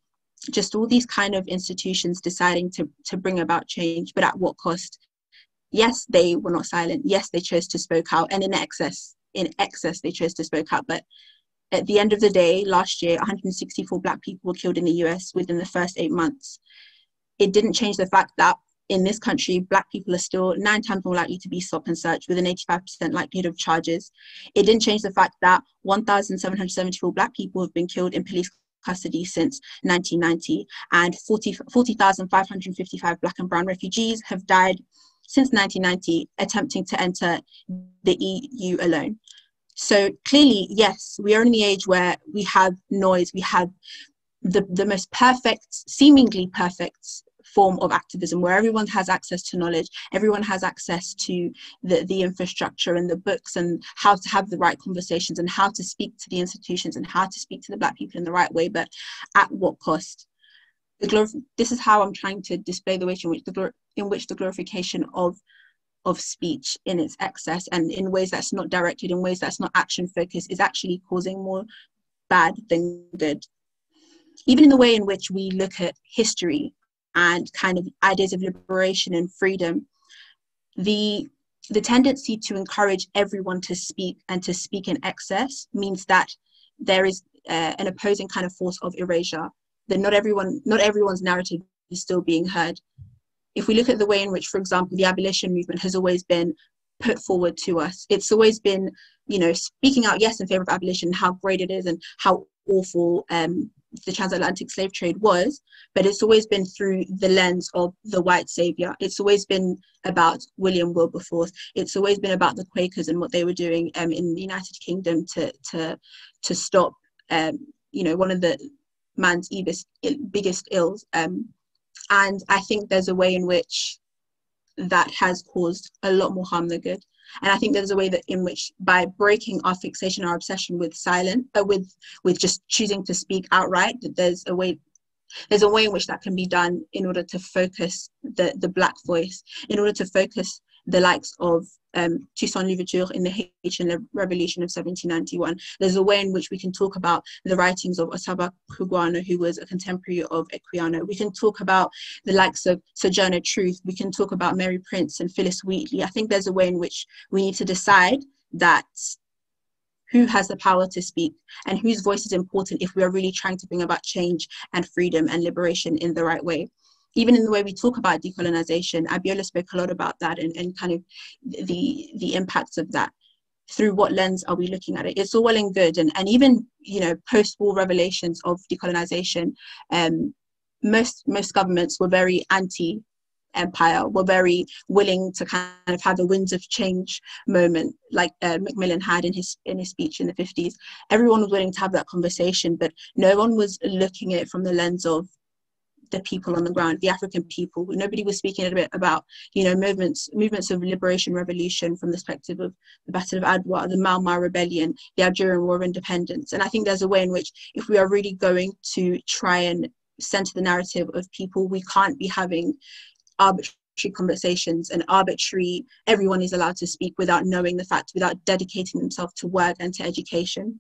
just all these kind of institutions deciding to, to bring about change, but at what cost? Yes, they were not silent. Yes, they chose to spoke out, and in excess, in excess, they chose to spoke out. But at the end of the day, last year, 164 Black people were killed in the US within the first eight months it didn't change the fact that in this country, black people are still nine times more likely to be stopped and searched with an 85% likelihood of charges. It didn't change the fact that 1,774 black people have been killed in police custody since 1990, and 40,555 40, Black and Brown refugees have died since 1990 attempting to enter the EU alone. So clearly, yes, we are in the age where we have noise, we have the, the most perfect, seemingly perfect form of activism where everyone has access to knowledge everyone has access to the, the infrastructure and the books and how to have the right conversations and how to speak to the institutions and how to speak to the black people in the right way but at what cost? The glor- this is how i'm trying to display the way in which the glor- in which the glorification of of speech in its excess and in ways that's not directed in ways that's not action focused is actually causing more bad than good. Even in the way in which we look at history and kind of ideas of liberation and freedom, the the tendency to encourage everyone to speak and to speak in excess means that there is uh, an opposing kind of force of erasure that not everyone not everyone's narrative is still being heard. If we look at the way in which for example the abolition movement has always been put forward to us it's always been you know speaking out yes in favor of abolition how great it is and how awful um, the transatlantic slave trade was, but it's always been through the lens of the white savior. It's always been about William Wilberforce. It's always been about the Quakers and what they were doing um, in the United Kingdom to to to stop, um, you know, one of the man's biggest biggest ills. Um, and I think there's a way in which that has caused a lot more harm than good. And I think there's a way that in which by breaking our fixation, our obsession with silent, uh, with with just choosing to speak outright, that there's a way there's a way in which that can be done in order to focus the the black voice, in order to focus the likes of um, Toussaint Louverture in the Haitian Revolution of 1791. There's a way in which we can talk about the writings of Ottobah Cugoano, who was a contemporary of Equiano. We can talk about the likes of Sojourner Truth. We can talk about Mary Prince and Phillis Wheatley. I think there's a way in which we need to decide that who has the power to speak and whose voice is important if we are really trying to bring about change and freedom and liberation in the right way even in the way we talk about decolonization, Abiola spoke a lot about that and, and kind of the the impacts of that. Through what lens are we looking at it? It's all well and good, and, and even you know post-war revelations of decolonization, um, most most governments were very anti empire were very willing to kind of have a winds of change moment like uh, macmillan had in his in his speech in the 50s everyone was willing to have that conversation but no one was looking at it from the lens of the people on the ground, the African people. Nobody was speaking a bit about, you know, movements movements of liberation, revolution from the perspective of the Battle of Adwa, the Mau Rebellion, the Algerian War of Independence. And I think there's a way in which, if we are really going to try and center the narrative of people, we can't be having arbitrary conversations and arbitrary everyone is allowed to speak without knowing the facts without dedicating themselves to work and to education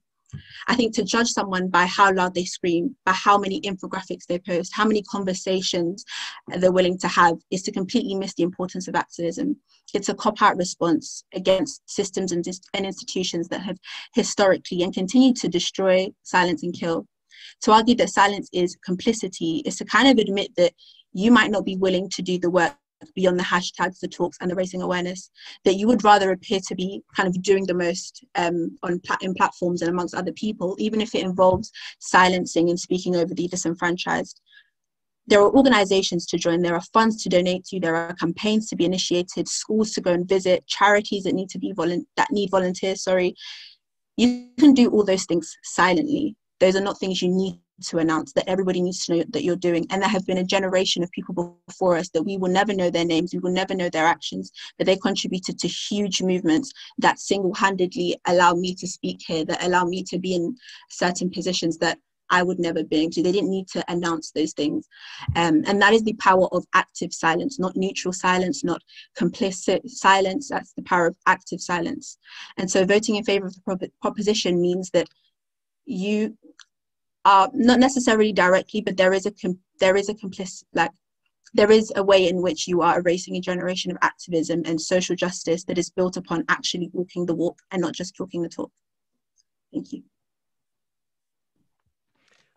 I think to judge someone by how loud they scream, by how many infographics they post, how many conversations they're willing to have, is to completely miss the importance of activism. It's a cop out response against systems and, and institutions that have historically and continue to destroy, silence, and kill. To argue that silence is complicity is to kind of admit that you might not be willing to do the work beyond the hashtags, the talks, and the raising awareness, that you would rather appear to be kind of doing the most um, on in platforms and amongst other people, even if it involves silencing and speaking over the disenfranchised. There are organizations to join, there are funds to donate to, there are campaigns to be initiated, schools to go and visit, charities that need to be volu- that need volunteers, sorry. You can do all those things silently. Those are not things you need to announce that everybody needs to know that you're doing. And there have been a generation of people before us that we will never know their names, we will never know their actions, but they contributed to huge movements that single handedly allow me to speak here, that allow me to be in certain positions that I would never be into. They didn't need to announce those things. Um, and that is the power of active silence, not neutral silence, not complicit silence. That's the power of active silence. And so voting in favor of the proposition means that you uh, not necessarily directly, but there is a there is a complicit like there is a way in which you are erasing a generation of activism and social justice that is built upon actually walking the walk and not just talking the talk. Thank you.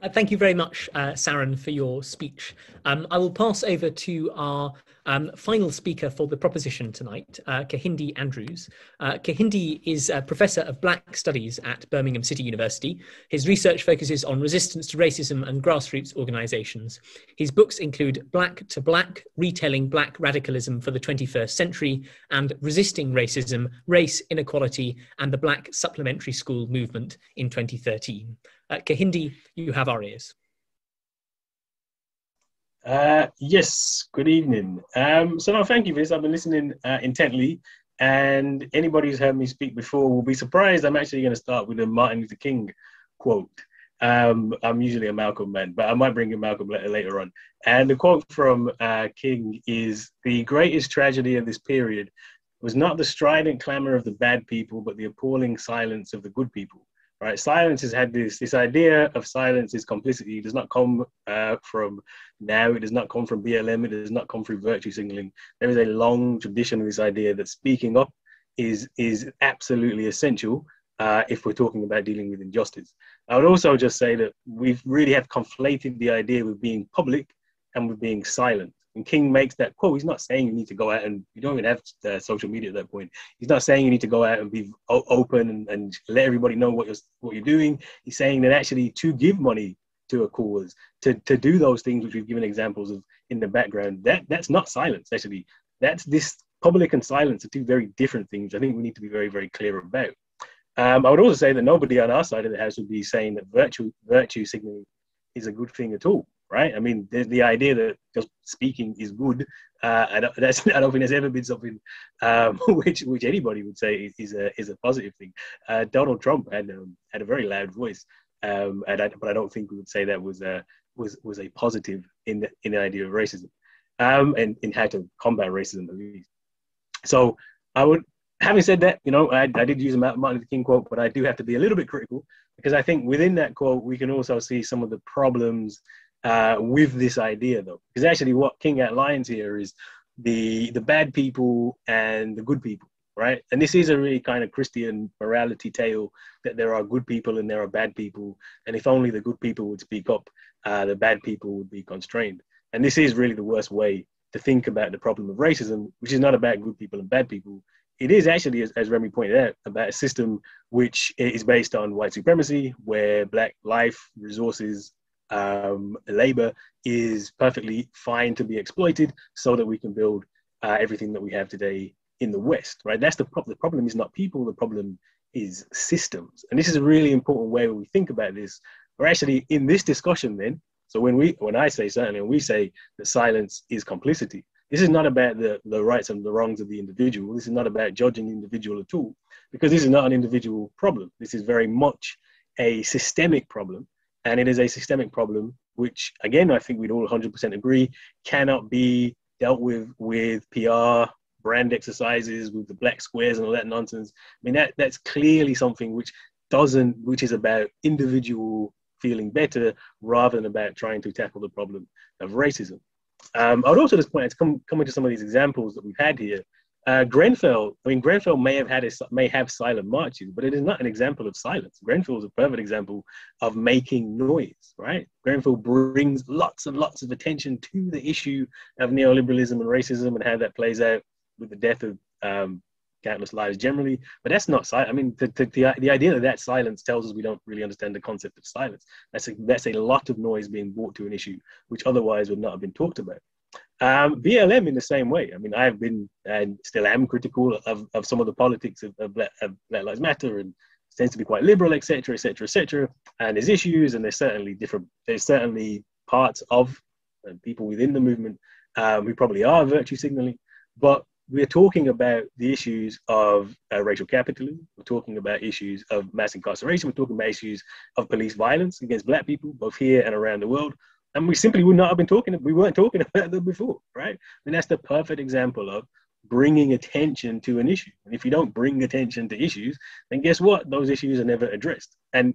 Uh, thank you very much, uh, Saran, for your speech. Um, I will pass over to our um, final speaker for the proposition tonight, uh, Kehinde Andrews. Uh, Kehinde is a professor of Black Studies at Birmingham City University. His research focuses on resistance to racism and grassroots organisations. His books include Back to Black, Retelling Black Radicalism for the 21st Century, and Resisting Racism, Race, Inequality, and the Black Supplementary School Movement in 2013. Uh, Kehinde, you have our ears. Uh, yes, good evening. Um, so, no, thank you this. I've been listening uh, intently, and anybody who's heard me speak before will be surprised. I'm actually going to start with a Martin Luther King quote. Um, I'm usually a Malcolm man, but I might bring in Malcolm later on. And the quote from uh, King is The greatest tragedy of this period was not the strident clamor of the bad people, but the appalling silence of the good people right? Silence has had this this idea of silence is complicity. It does not come uh, from now. It does not come from BLM. It does not come through virtue signaling. There is a long tradition of this idea that speaking up is is absolutely essential uh, if we're talking about dealing with injustice. I would also just say that we've really have conflated the idea with being public and with being silent. And King makes that quote, he's not saying you need to go out and you don't even have uh, social media at that point. He's not saying you need to go out and be o- open and, and let everybody know what you're what you're doing. He's saying that actually to give money to a cause, to to do those things which we've given examples of in the background, that that's not silence. Actually, that's this public and silence are two very different things. I think we need to be very very clear about. Um, I would also say that nobody on our side of the house would be saying that virtue virtue signaling is a good thing at all right? I mean, the, the idea that just speaking is good, uh, I, don't, *laughs* that's, I don't think there's ever been something um, *laughs* which which anybody would say is, a is a positive thing. Uh, Donald Trump had um, had a very loud voice, um, and I, but I don't think we would say that was a was was a positive in the, in the idea of racism, um, and in how to combat racism at least. So I would. Having said that, you know, I, I did use a Martin Luther King quote, but I do have to be a little bit critical because I think within that quote we can also see some of the problems uh, with this idea, though, because actually what King outlines here is the the bad people and the good people, right? And this is a really kind of Christian morality tale that there are good people and there are bad people, and if only the good people would speak up, uh, the bad people would be constrained. And this is really the worst way to think about the problem of racism, which is not about good people and bad people. It is actually, as, as Remi pointed out, about a system which is based on white supremacy, where black life, resources, um, labor is perfectly fine to be exploited so that we can build uh, everything that we have today in the West, right? That's the problem. The problem is not people, the problem is systems. And this is a really important way when we think about this. We're actually in this discussion then. So when we when I say certainly when we say that silence is complicity, this is not about the, the rights and the wrongs of the individual. This is not about judging the individual at all, because this is not an individual problem. This is very much a systemic problem and it is a systemic problem, which again, I think we'd all 100% agree cannot be dealt with with PR, brand exercises, with the black squares and all that nonsense. I mean, that, that's clearly something which doesn't, which is about individual feeling better rather than about trying to tackle the problem of racism. Um, I would also just point out to come, come into some of these examples that we've had here. Uh, Grenfell, I mean, Grenfell may have had a, may have silent marches, but it is not an example of silence. Grenfell is a perfect example of making noise, right? Grenfell brings lots and lots of attention to the issue of neoliberalism and racism and how that plays out with the death of um, countless lives generally. But that's not silence. I mean, the, the, the, the, idea that that silence tells us we don't really understand the concept of silence. That's a, that's a lot of noise being brought to an issue which otherwise would not have been talked about. Um, BLM in the same way. I mean, I've been and still am critical of, of some of the politics of, of, Black, of Black Lives Matter and tends to be quite liberal, etc., etc., etc. And there's issues, and there's certainly different. There's certainly parts of uh, people within the movement um, who probably are virtue signaling, but we're talking about the issues of uh, racial capitalism. We're talking about issues of mass incarceration. We're talking about issues of police violence against Black people, both here and around the world and we simply would not have been talking. We weren't talking *laughs* about them before, right? And that's the perfect example of bringing attention to an issue. And if you don't bring attention to issues, then guess what? Those issues are never addressed. And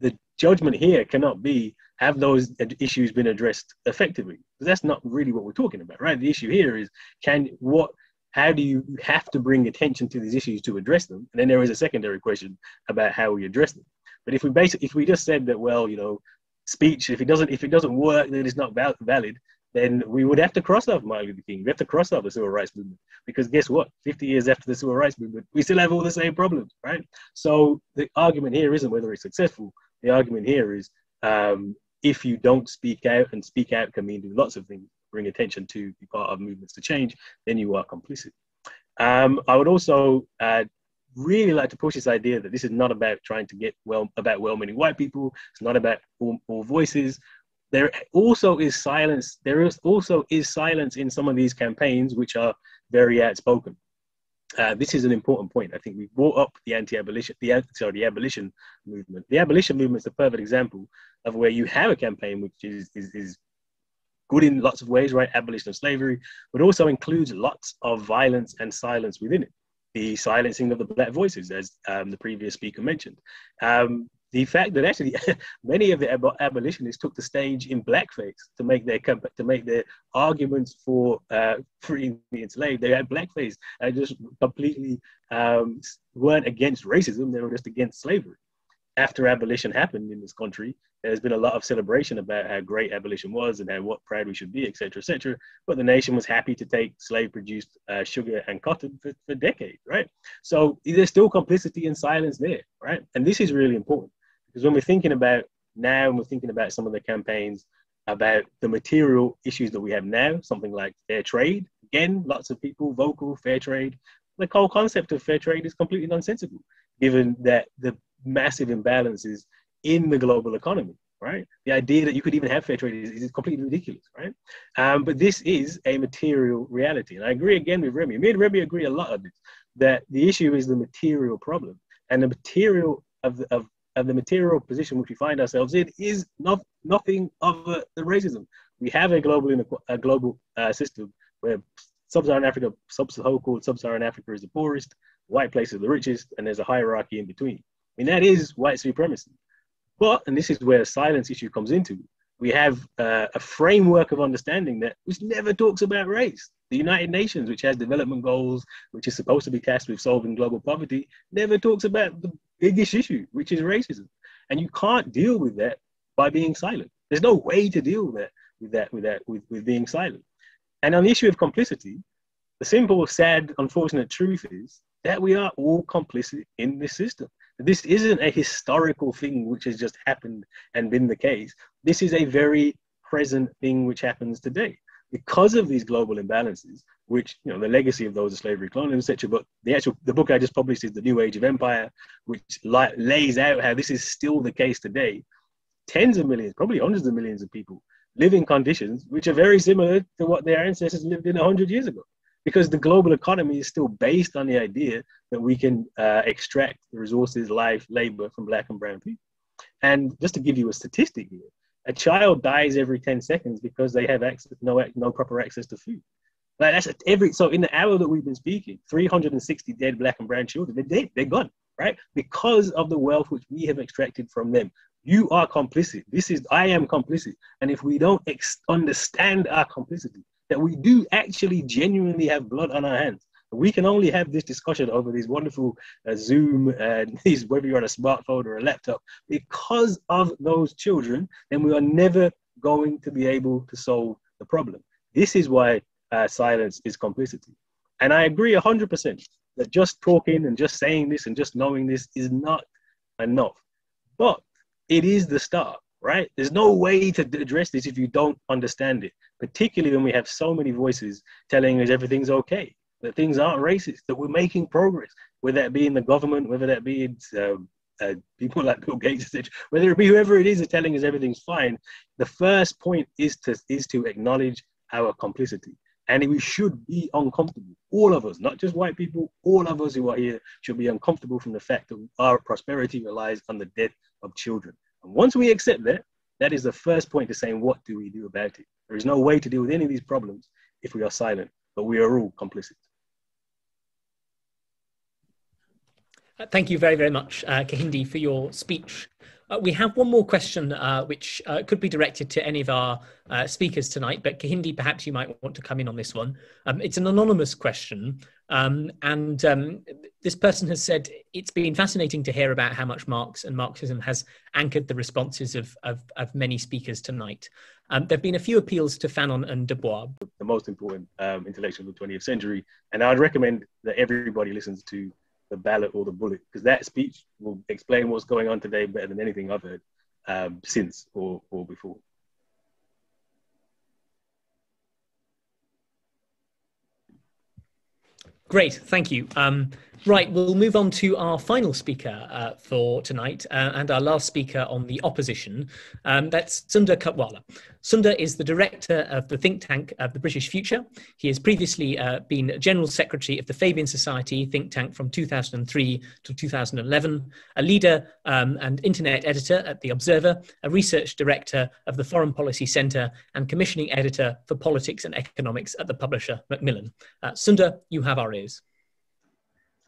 the judgment here cannot be have those issues been addressed effectively? Because that's not really what we're talking about, right? The issue here is can what how do you have to bring attention to these issues to address them? And then there is a secondary question about how we address them. But if we basically if we just said that, well, you know, speech, if it doesn't if it doesn't work, then it's not valid. Then we would have to cross off Martin Luther King. We have to cross off the civil rights movement because guess what? 50 years after the civil rights movement, we still have all the same problems, right? So the argument here isn't whether it's successful. The argument here is um, if you don't speak out, and speak out can mean do lots of things, bring attention to be part of movements to change, then you are complicit. Um, I would also uh, really like to push this idea that this is not about trying to get well about well-meaning white people. It's not about all, all voices. There also is silence. There is also is silence in some of these campaigns which are very outspoken. Uh, this is an important point. I think we brought up the anti-abolition, the sorry, the abolition movement. The abolition movement is a perfect example of where you have a campaign which is, is, is good in lots of ways, right? Abolition of slavery, but also includes lots of violence and silence within it the silencing of the black voices, as um, the previous speaker mentioned. Um, the fact that actually *laughs* many of the ab- abolitionists took the stage in blackface to make their to make their arguments for uh, freeing the enslaved. They had blackface and just completely um, weren't against racism; they were just against slavery after abolition happened in this country, there's been a lot of celebration about how great abolition was and how what proud we should be, etc., etc. But the nation was happy to take slave-produced uh, sugar and cotton for, for decades, right? So there's still complicity and silence there, right? And this is really important because when we're thinking about now, and we're thinking about some of the campaigns about the material issues that we have now, something like fair trade. Again, lots of people vocal fair trade. The whole concept of fair trade is completely nonsensical, given that the massive imbalances in the global economy, right? The idea that you could even have fair trade is, is completely ridiculous, right? Um, but this is a material reality. And I agree again with Remi. Me and Remi agree a lot on this, that the issue is the material problem. And the material of the, of, of the material position which we find ourselves in is not, nothing of the racism. We have a global, a global uh, system where sub-Saharan Africa, so-called sub-Saharan Africa is the poorest, white places the richest, and there's a hierarchy in between. I mean, that is white supremacy. But, and this is where the silence issue comes into, we have uh, a framework of understanding that which never talks about race. The United Nations, which has development goals, which is supposed to be tasked with solving global poverty, never talks about the biggest issue, which is racism. And you can't deal with that by being silent. There's no way to deal with that, with that, with that, with, with being silent. And on the issue of complicity, the simple, sad, unfortunate truth is that we are all complicit in this system. This isn't a historical thing which has just happened and been the case. This is a very present thing which happens today because of these global imbalances, which you know the legacy of those are slavery, colonialism, etc. But the actual the book I just published is the New Age of Empire, which li- lays out how this is still the case today. Tens of millions, probably hundreds of millions of people live in conditions which are very similar to what their ancestors lived in hundred years ago because the global economy is still based on the idea that we can uh, extract resources, life, labor from black and brown people. And just to give you a statistic here, a child dies every 10 seconds because they have access, no, no proper access to food. Like that's every so in the hour that we've been speaking, 360 dead black and brown children, they're dead, they're gone, right? Because of the wealth which we have extracted from them. You are complicit. This is I am complicit. And if we don't ex- understand our complicity, that we do actually genuinely have blood on our hands. We can only have this discussion over these wonderful uh, Zoom and *laughs* these, whether you're on a smartphone or a laptop, because of those children, then we are never going to be able to solve the problem. This is why uh, silence is complicity. And I agree 100% that just talking and just saying this and just knowing this is not enough. But it is the start right? There's no way to address this if you don't understand it, particularly when we have so many voices telling us everything's okay, that things aren't racist, that we're making progress, whether that be in the government, whether that be in, um, uh, people like Bill Gates. Whether it be whoever it is is telling us everything's fine, the first point is to is to acknowledge our complicity. And we should be uncomfortable. All of us, not just white people, all of us who are here should be uncomfortable from the fact that our prosperity relies on the death of children. And once we accept that, that is the first point to saying, what do we do about it? There is no way to deal with any of these problems if we are silent, but we are all complicit. Uh, thank you very, very much, uh, Kehinde, for your speech. Uh, we have one more question, uh, which uh, could be directed to any of our uh, speakers tonight, but Kehinde, perhaps you might want to come in on this one. Um, it's an anonymous question, Um, and um, this person has said it's been fascinating to hear about how much Marx and Marxism has anchored the responses of, of, of many speakers tonight. Um, there have been a few appeals to Fanon and Du Bois. The most important um, intellectual of the 20th century. And I'd recommend that everybody listens to The Ballot or The Bullet, because that speech will explain what's going on today better than anything I've heard um, since or, or before. Great, thank you. Um, right, we'll move on to our final speaker uh, for tonight uh, and our last speaker on the opposition. Um, that's Sunder Katwala. Sunder is the director of the think tank of the British Future. He has previously uh, been General Secretary of the Fabian Society think tank from 2003 to 2011, a leader um, and internet editor at The Observer, a research director of the Foreign Policy Centre, and commissioning editor for politics and economics at the publisher Macmillan. Uh, Sunder, you have our ears.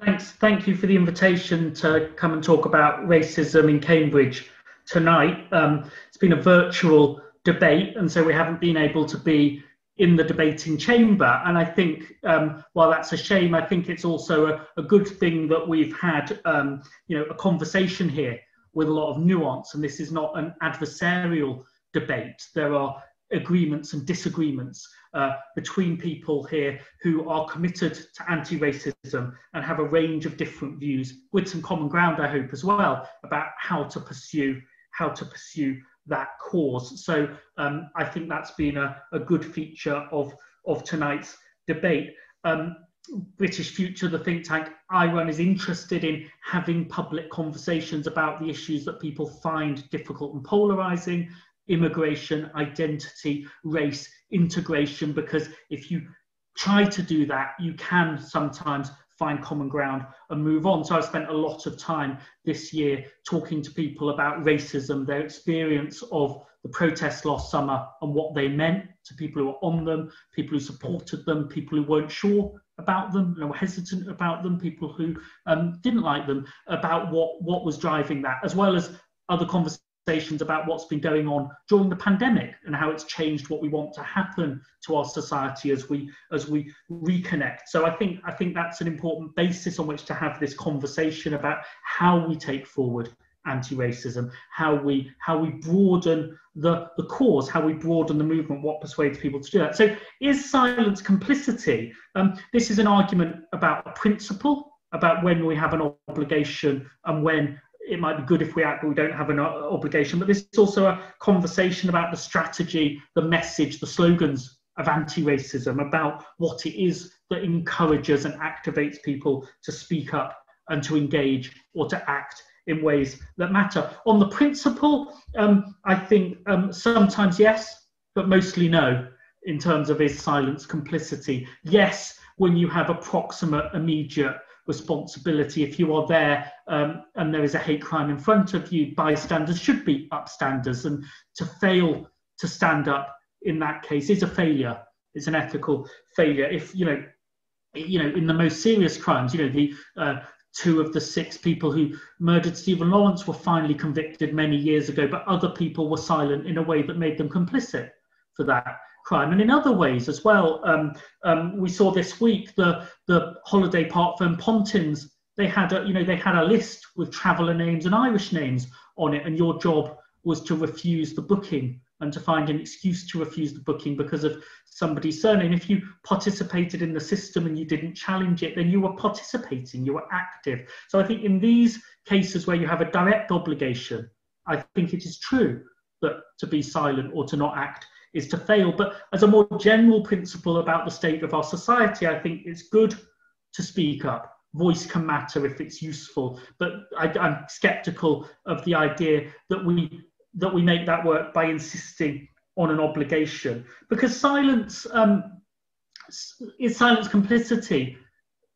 Thanks. Thank you for the invitation to come and talk about racism in Cambridge tonight. Um, it's been a virtual debate, and so we haven't been able to be in the debating chamber. And I think um, while that's a shame, I think it's also a, a good thing that we've had, um, you know, a conversation here with a lot of nuance. And this is not an adversarial debate. There are agreements and disagreements uh, between people here who are committed to anti-racism and have a range of different views with some common ground i hope as well about how to pursue how to pursue that cause. So um, i think that's been a, a, good feature of of tonight's debate. Um, British Future, the think tank I run, is interested in having public conversations about the issues that people find difficult and polarizing, immigration, identity, race, integration, because if you try to do that, you can sometimes find common ground and move on. So I've spent a lot of time this year talking to people about racism, their experience of the protests last summer and what they meant to people who were on them, people who supported them, people who weren't sure about them, and were hesitant about them, people who um, didn't like them, about what, what was driving that, as well as other conversations conversations about what's been going on during the pandemic and how it's changed what we want to happen to our society as we as we reconnect. So i think i think that's an important basis on which to have this conversation about how we take forward anti-racism how we how we broaden the the cause how we broaden the movement what persuades people to do that. So is silence complicity? Um, this is an argument about a principle about when we have an obligation and when it might be good if we act, but we don't have an obligation. But this is also a conversation about the strategy, the message, the slogans of anti-racism, about what it is that encourages and activates people to speak up and to engage or to act in ways that matter. On the principle, um, I think um, sometimes yes, but mostly no, in terms of is silence complicity. Yes, when you have approximate, immediate responsibility. If you are there um, and there is a hate crime in front of you, bystanders should be upstanders. And to fail to stand up in that case is a failure. It's an ethical failure. If you know, you know, in the most serious crimes, you know, the uh, two of the six people who murdered Stephen Lawrence were finally convicted many years ago, but other people were silent in a way that made them complicit for that crime and in other ways as well. Um, um, we saw this week the the holiday park firm Pontins. They had a you know they had a list with traveller names and Irish names on it, and your job was to refuse the booking and to find an excuse to refuse the booking because of somebody's surname. If you participated in the system and you didn't challenge it, then you were participating, you were active. So I think in these cases where you have a direct obligation, I think it is true that to be silent or to not act is to fail. But as a more general principle about the state of our society, I think it's good to speak up. Voice can matter if it's useful, but I, am skeptical of the idea that we that we make that work by insisting on an obligation because silence um, is silence complicity.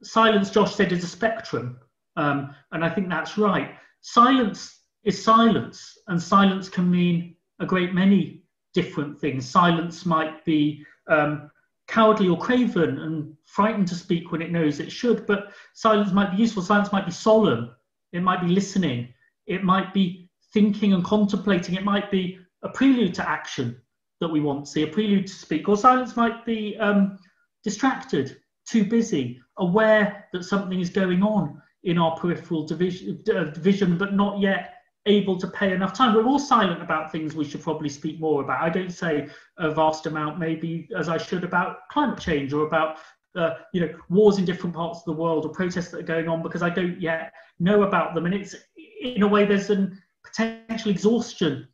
Silence, Josh said, is a spectrum, um, and I think that's right. Silence is silence, and silence can mean a great many different things. Silence might be um, cowardly or craven and frightened to speak when it knows it should, but silence might be useful. Silence might be solemn. It might be listening. It might be thinking and contemplating. It might be a prelude to action that we want to see, a prelude to speak. Or silence might be um, distracted, too busy. aware that something is going on in our peripheral division, uh, division but not yet able to pay enough time. We're all silent about things we should probably speak more about. I don't say a vast amount, maybe as I should, about climate change or about uh, you know wars in different parts of the world or protests that are going on because I don't yet know about them. And it's in a way there's an potential exhaustion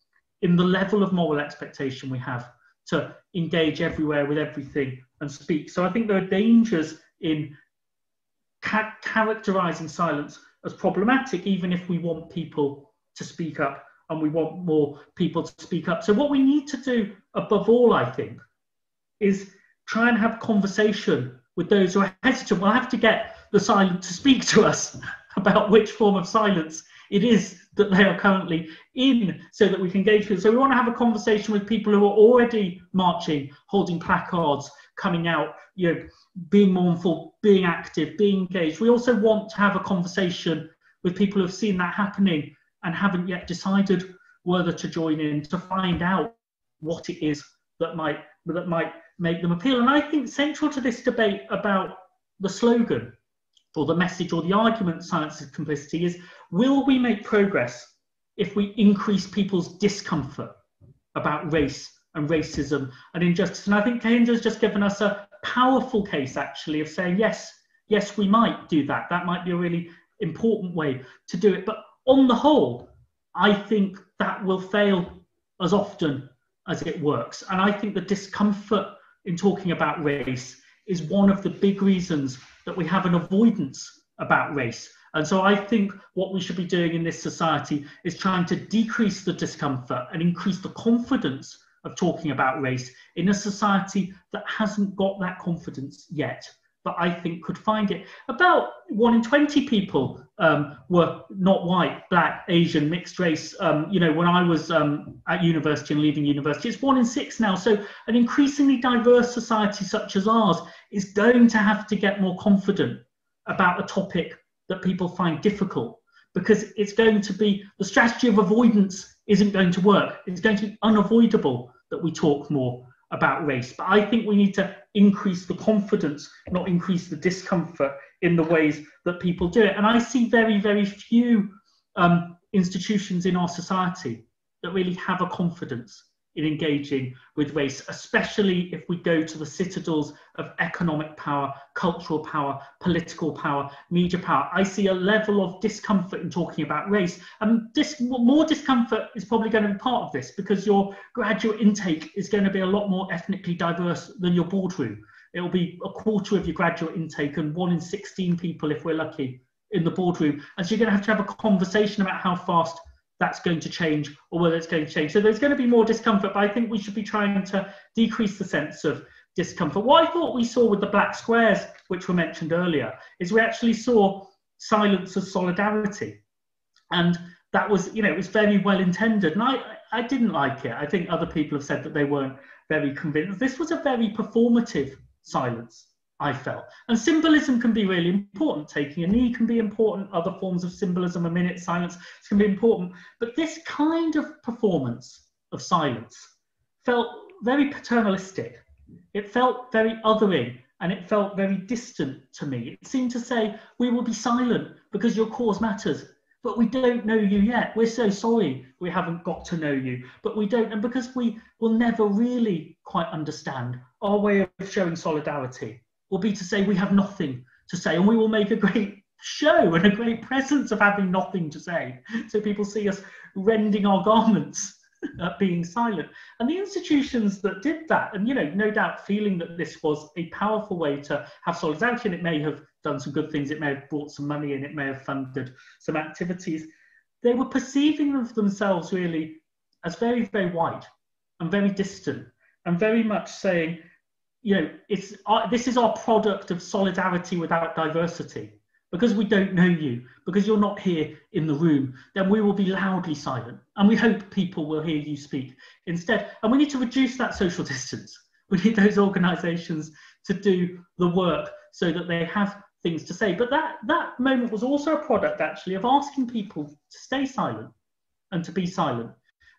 in the level of moral expectation we have to engage everywhere with everything and speak. So I think there are dangers in ca- characterizing silence as problematic, even if we want people to speak up and we want more people to speak up. So what we need to do above all, I think, is try and have conversation with those who are hesitant. We'll have to get the silent to speak to us *laughs* about which form of silence it is that they are currently in so that we can engage with. So we want to have a conversation with people who are already marching, holding placards, coming out, you know, being mournful, being active, being engaged. We also want to have a conversation with people who have seen that happening and haven't yet decided whether to join in to find out what it is that might that might make them appeal. And I think central to this debate about the slogan or the message or the argument silence is complicity is will we make progress if we increase people's discomfort about race and racism and injustice? And I think Kehinde has just given us a powerful case actually of saying yes, yes, we might do that. That might be a really important way to do it. But on the whole, I think that will fail as often as it works. And I think the discomfort in talking about race is one of the big reasons that we have an avoidance about race. And so I think what we should be doing in this society is trying to decrease the discomfort and increase the confidence of talking about race in a society that hasn't got that confidence yet I think could find it. About one in 20 people um, were not white, black, Asian, mixed race. Um, you know, when I was um, at university and leaving university, it's one in six now. So an increasingly diverse society such as ours is going to have to get more confident about a topic that people find difficult because it's going to be the strategy of avoidance isn't going to work. It's going to be unavoidable that we talk more about race. But I think we need to increase the confidence, not increase the discomfort in the ways that people do it. And I see very, very few um, institutions in our society that really have a confidence in engaging with race, especially if we go to the citadels of economic power, cultural power, political power, media power. I see a level of discomfort in talking about race. And dis- more discomfort is probably going to be part of this because your graduate intake is going to be a lot more ethnically diverse than your boardroom. It will be a quarter of your graduate intake and one in 16 people, if we're lucky, in the boardroom. And so you're going to have to have a conversation about how fast that's going to change or whether it's going to change. So there's going to be more discomfort, but I think we should be trying to decrease the sense of discomfort. What I thought we saw with the black squares, which were mentioned earlier, is we actually saw silence of solidarity. And that was, you know, it was very well intended. And I, I didn't like it. I think other people have said that they weren't very convinced. This was a very performative silence. I felt. And symbolism can be really important. Taking a knee can be important. Other forms of symbolism, a minute silence, can be important. But this kind of performance of silence felt very paternalistic. It felt very othering and it felt very distant to me. It seemed to say, We will be silent because your cause matters. But we don't know you yet. We're so sorry we haven't got to know you. But we don't, and because we will never really quite understand our way of showing solidarity will be to say we have nothing to say and we will make a great show and a great presence of having nothing to say. So people see us rending our garments at *laughs* uh, being silent. And the institutions that did that, and you know, no doubt feeling that this was a powerful way to have solidarity, and it may have done some good things, it may have brought some money in, it may have funded some activities, they were perceiving of themselves really as very, very white and very distant and very much saying, you know, it's uh, this is our product of solidarity without diversity. Because we don't know you, because you're not here in the room, then we will be loudly silent. And we hope people will hear you speak instead. And we need to reduce that social *laughs* distance. We need those organisations to do the work so that they have things to say. But that, that moment was also a product, actually, of asking people to stay silent and to be silent.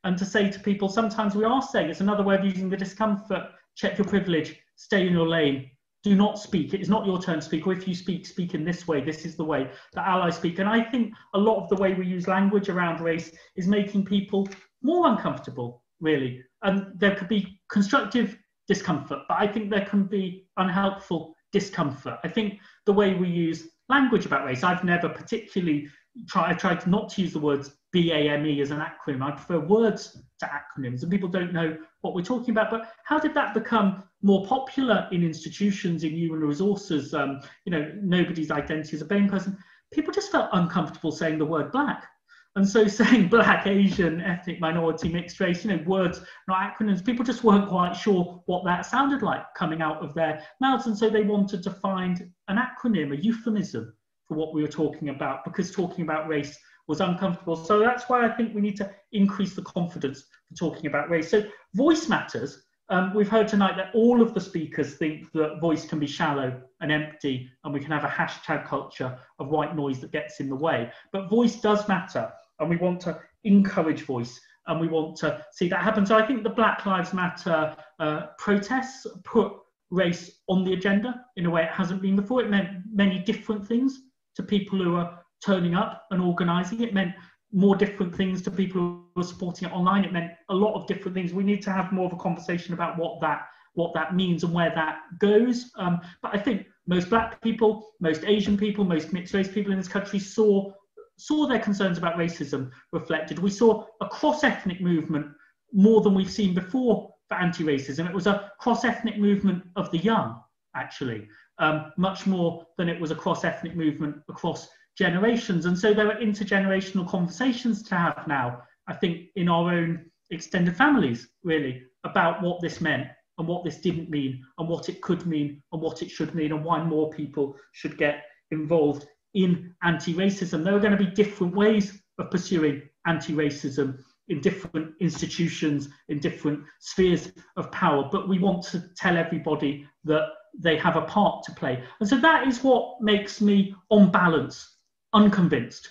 And to say to people, sometimes we are saying it's another way of using the discomfort check your privilege, stay in your lane, do not speak. It is not your turn to speak. Or if you speak, speak in this way. This is the way that allies speak. And I think a lot of the way we use language around race is making people more uncomfortable, really. And there could be constructive discomfort, but I think there can be unhelpful discomfort. I think the way we use language about race, I've never particularly tried, I tried not to use the words BAME as an acronym. I prefer words to acronyms, and people don't know what we're talking about. But how did that become more popular in institutions, in human resources? Um, you know, nobody's identity as a BAME person. People just felt uncomfortable saying the word black. And so *laughs* saying black, Asian, ethnic minority, mixed race, you know, words, not acronyms, people just weren't quite sure what that sounded like coming out of their mouths. And so they wanted to find an acronym, a euphemism for what we were talking about, because talking about race was uncomfortable. So that's why I think we need to increase the confidence for talking about race. So voice matters. Um, we've heard tonight that all of the speakers think that voice can be shallow and empty, and we can have a hashtag culture of white noise that gets in the way. But voice does matter, and we want to encourage voice, and we want to see that happen. So I think the Black Lives Matter uh, protests put race on the agenda in a way it hasn't been before. It meant many different things to people who are turning up and organising. It meant more different things to people who were supporting it online. It meant a lot of different things. We need to have more of a conversation about what that what that means and where that goes. Um, but I think most black people, most Asian people, most mixed race people in this country saw saw their concerns about racism reflected. We saw a cross-ethnic movement more than we've seen before for anti-racism. It was a cross-ethnic movement of the young, actually, um, much more than it was a cross-ethnic movement across generations. And so there are intergenerational conversations to have now, I think, in our own extended families, really, about what this meant and what this didn't mean and what it could mean and what it should mean and why more people should get involved in anti racism. There are going to be different ways of pursuing anti racism in different institutions, in different spheres of power, but we want to tell everybody that they have a part to play. And so that is what makes me, on balance, unconvinced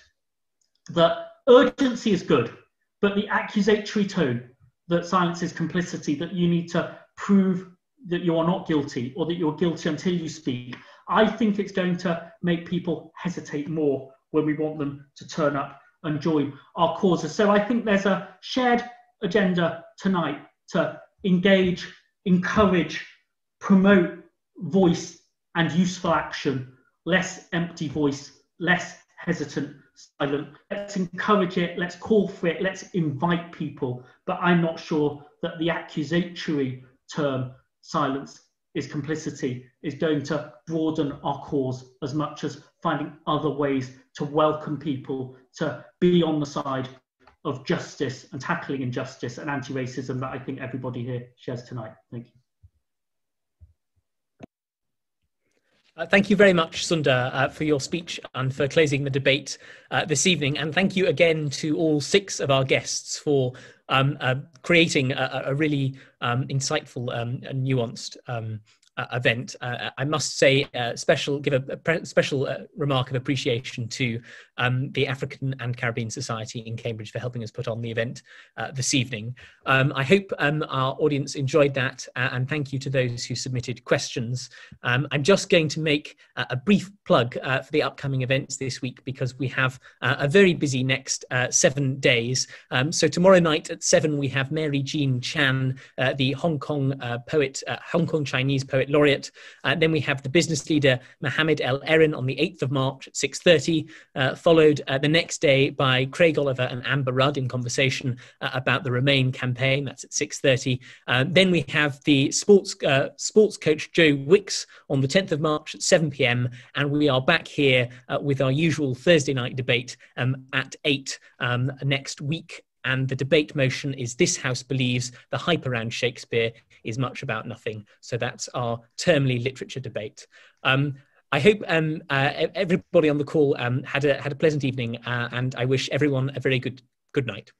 that urgency is good, but the accusatory tone that silence is complicity, that you need to prove that you are not guilty or that you're guilty until you speak, I think it's going to make people hesitate more when we want them to turn up and join our causes. So I think there's a shared agenda tonight to engage, encourage, promote voice and useful action, less empty voice, less hesitant, silent. Let's encourage it, let's call for it, let's invite people. But I'm not sure that the accusatory term silence is complicity is going to broaden our cause as much as finding other ways to welcome people to be on the side of justice and tackling injustice and anti-racism that I think everybody here shares tonight. Thank you. Uh, thank you very much, Sunder, uh, for your speech and for closing the debate uh, this evening. And thank you again to all six of our guests for um, uh, creating a, a really um, insightful um, and nuanced um, event. Uh, I must say, uh, special give a, a special uh, remark of appreciation to um, the African and Caribbean Society in Cambridge for helping us put on the event uh, this evening. Um, I hope um, our audience enjoyed that, uh, and thank you to those who submitted questions. Um, I'm just going to make a brief plug for the upcoming events this week because we have a very busy next seven days. Um, so tomorrow night at seven, we have Mary Jean Chan, the Hong Kong poet, Hong Kong Chinese poet Laureate. Uh, then we have the business leader Mohamed El-Erian on the 8th of March at 6.30, uh, followed uh, the next day by Craig Oliver and Amber Rudd in conversation uh, about the Remain campaign. That's at 6.30. Uh, then we have the sports, uh, sports coach Joe Wicks on the 10th of March at 7 p.m. And we are back here with our usual Thursday night debate um, at 8 um, next week and the debate motion is this House believes the hype around Shakespeare is much about nothing. So that's our termly literature debate. Um, I hope um, uh, everybody on the call um, had a had a pleasant evening, uh, and I wish everyone a very good good night.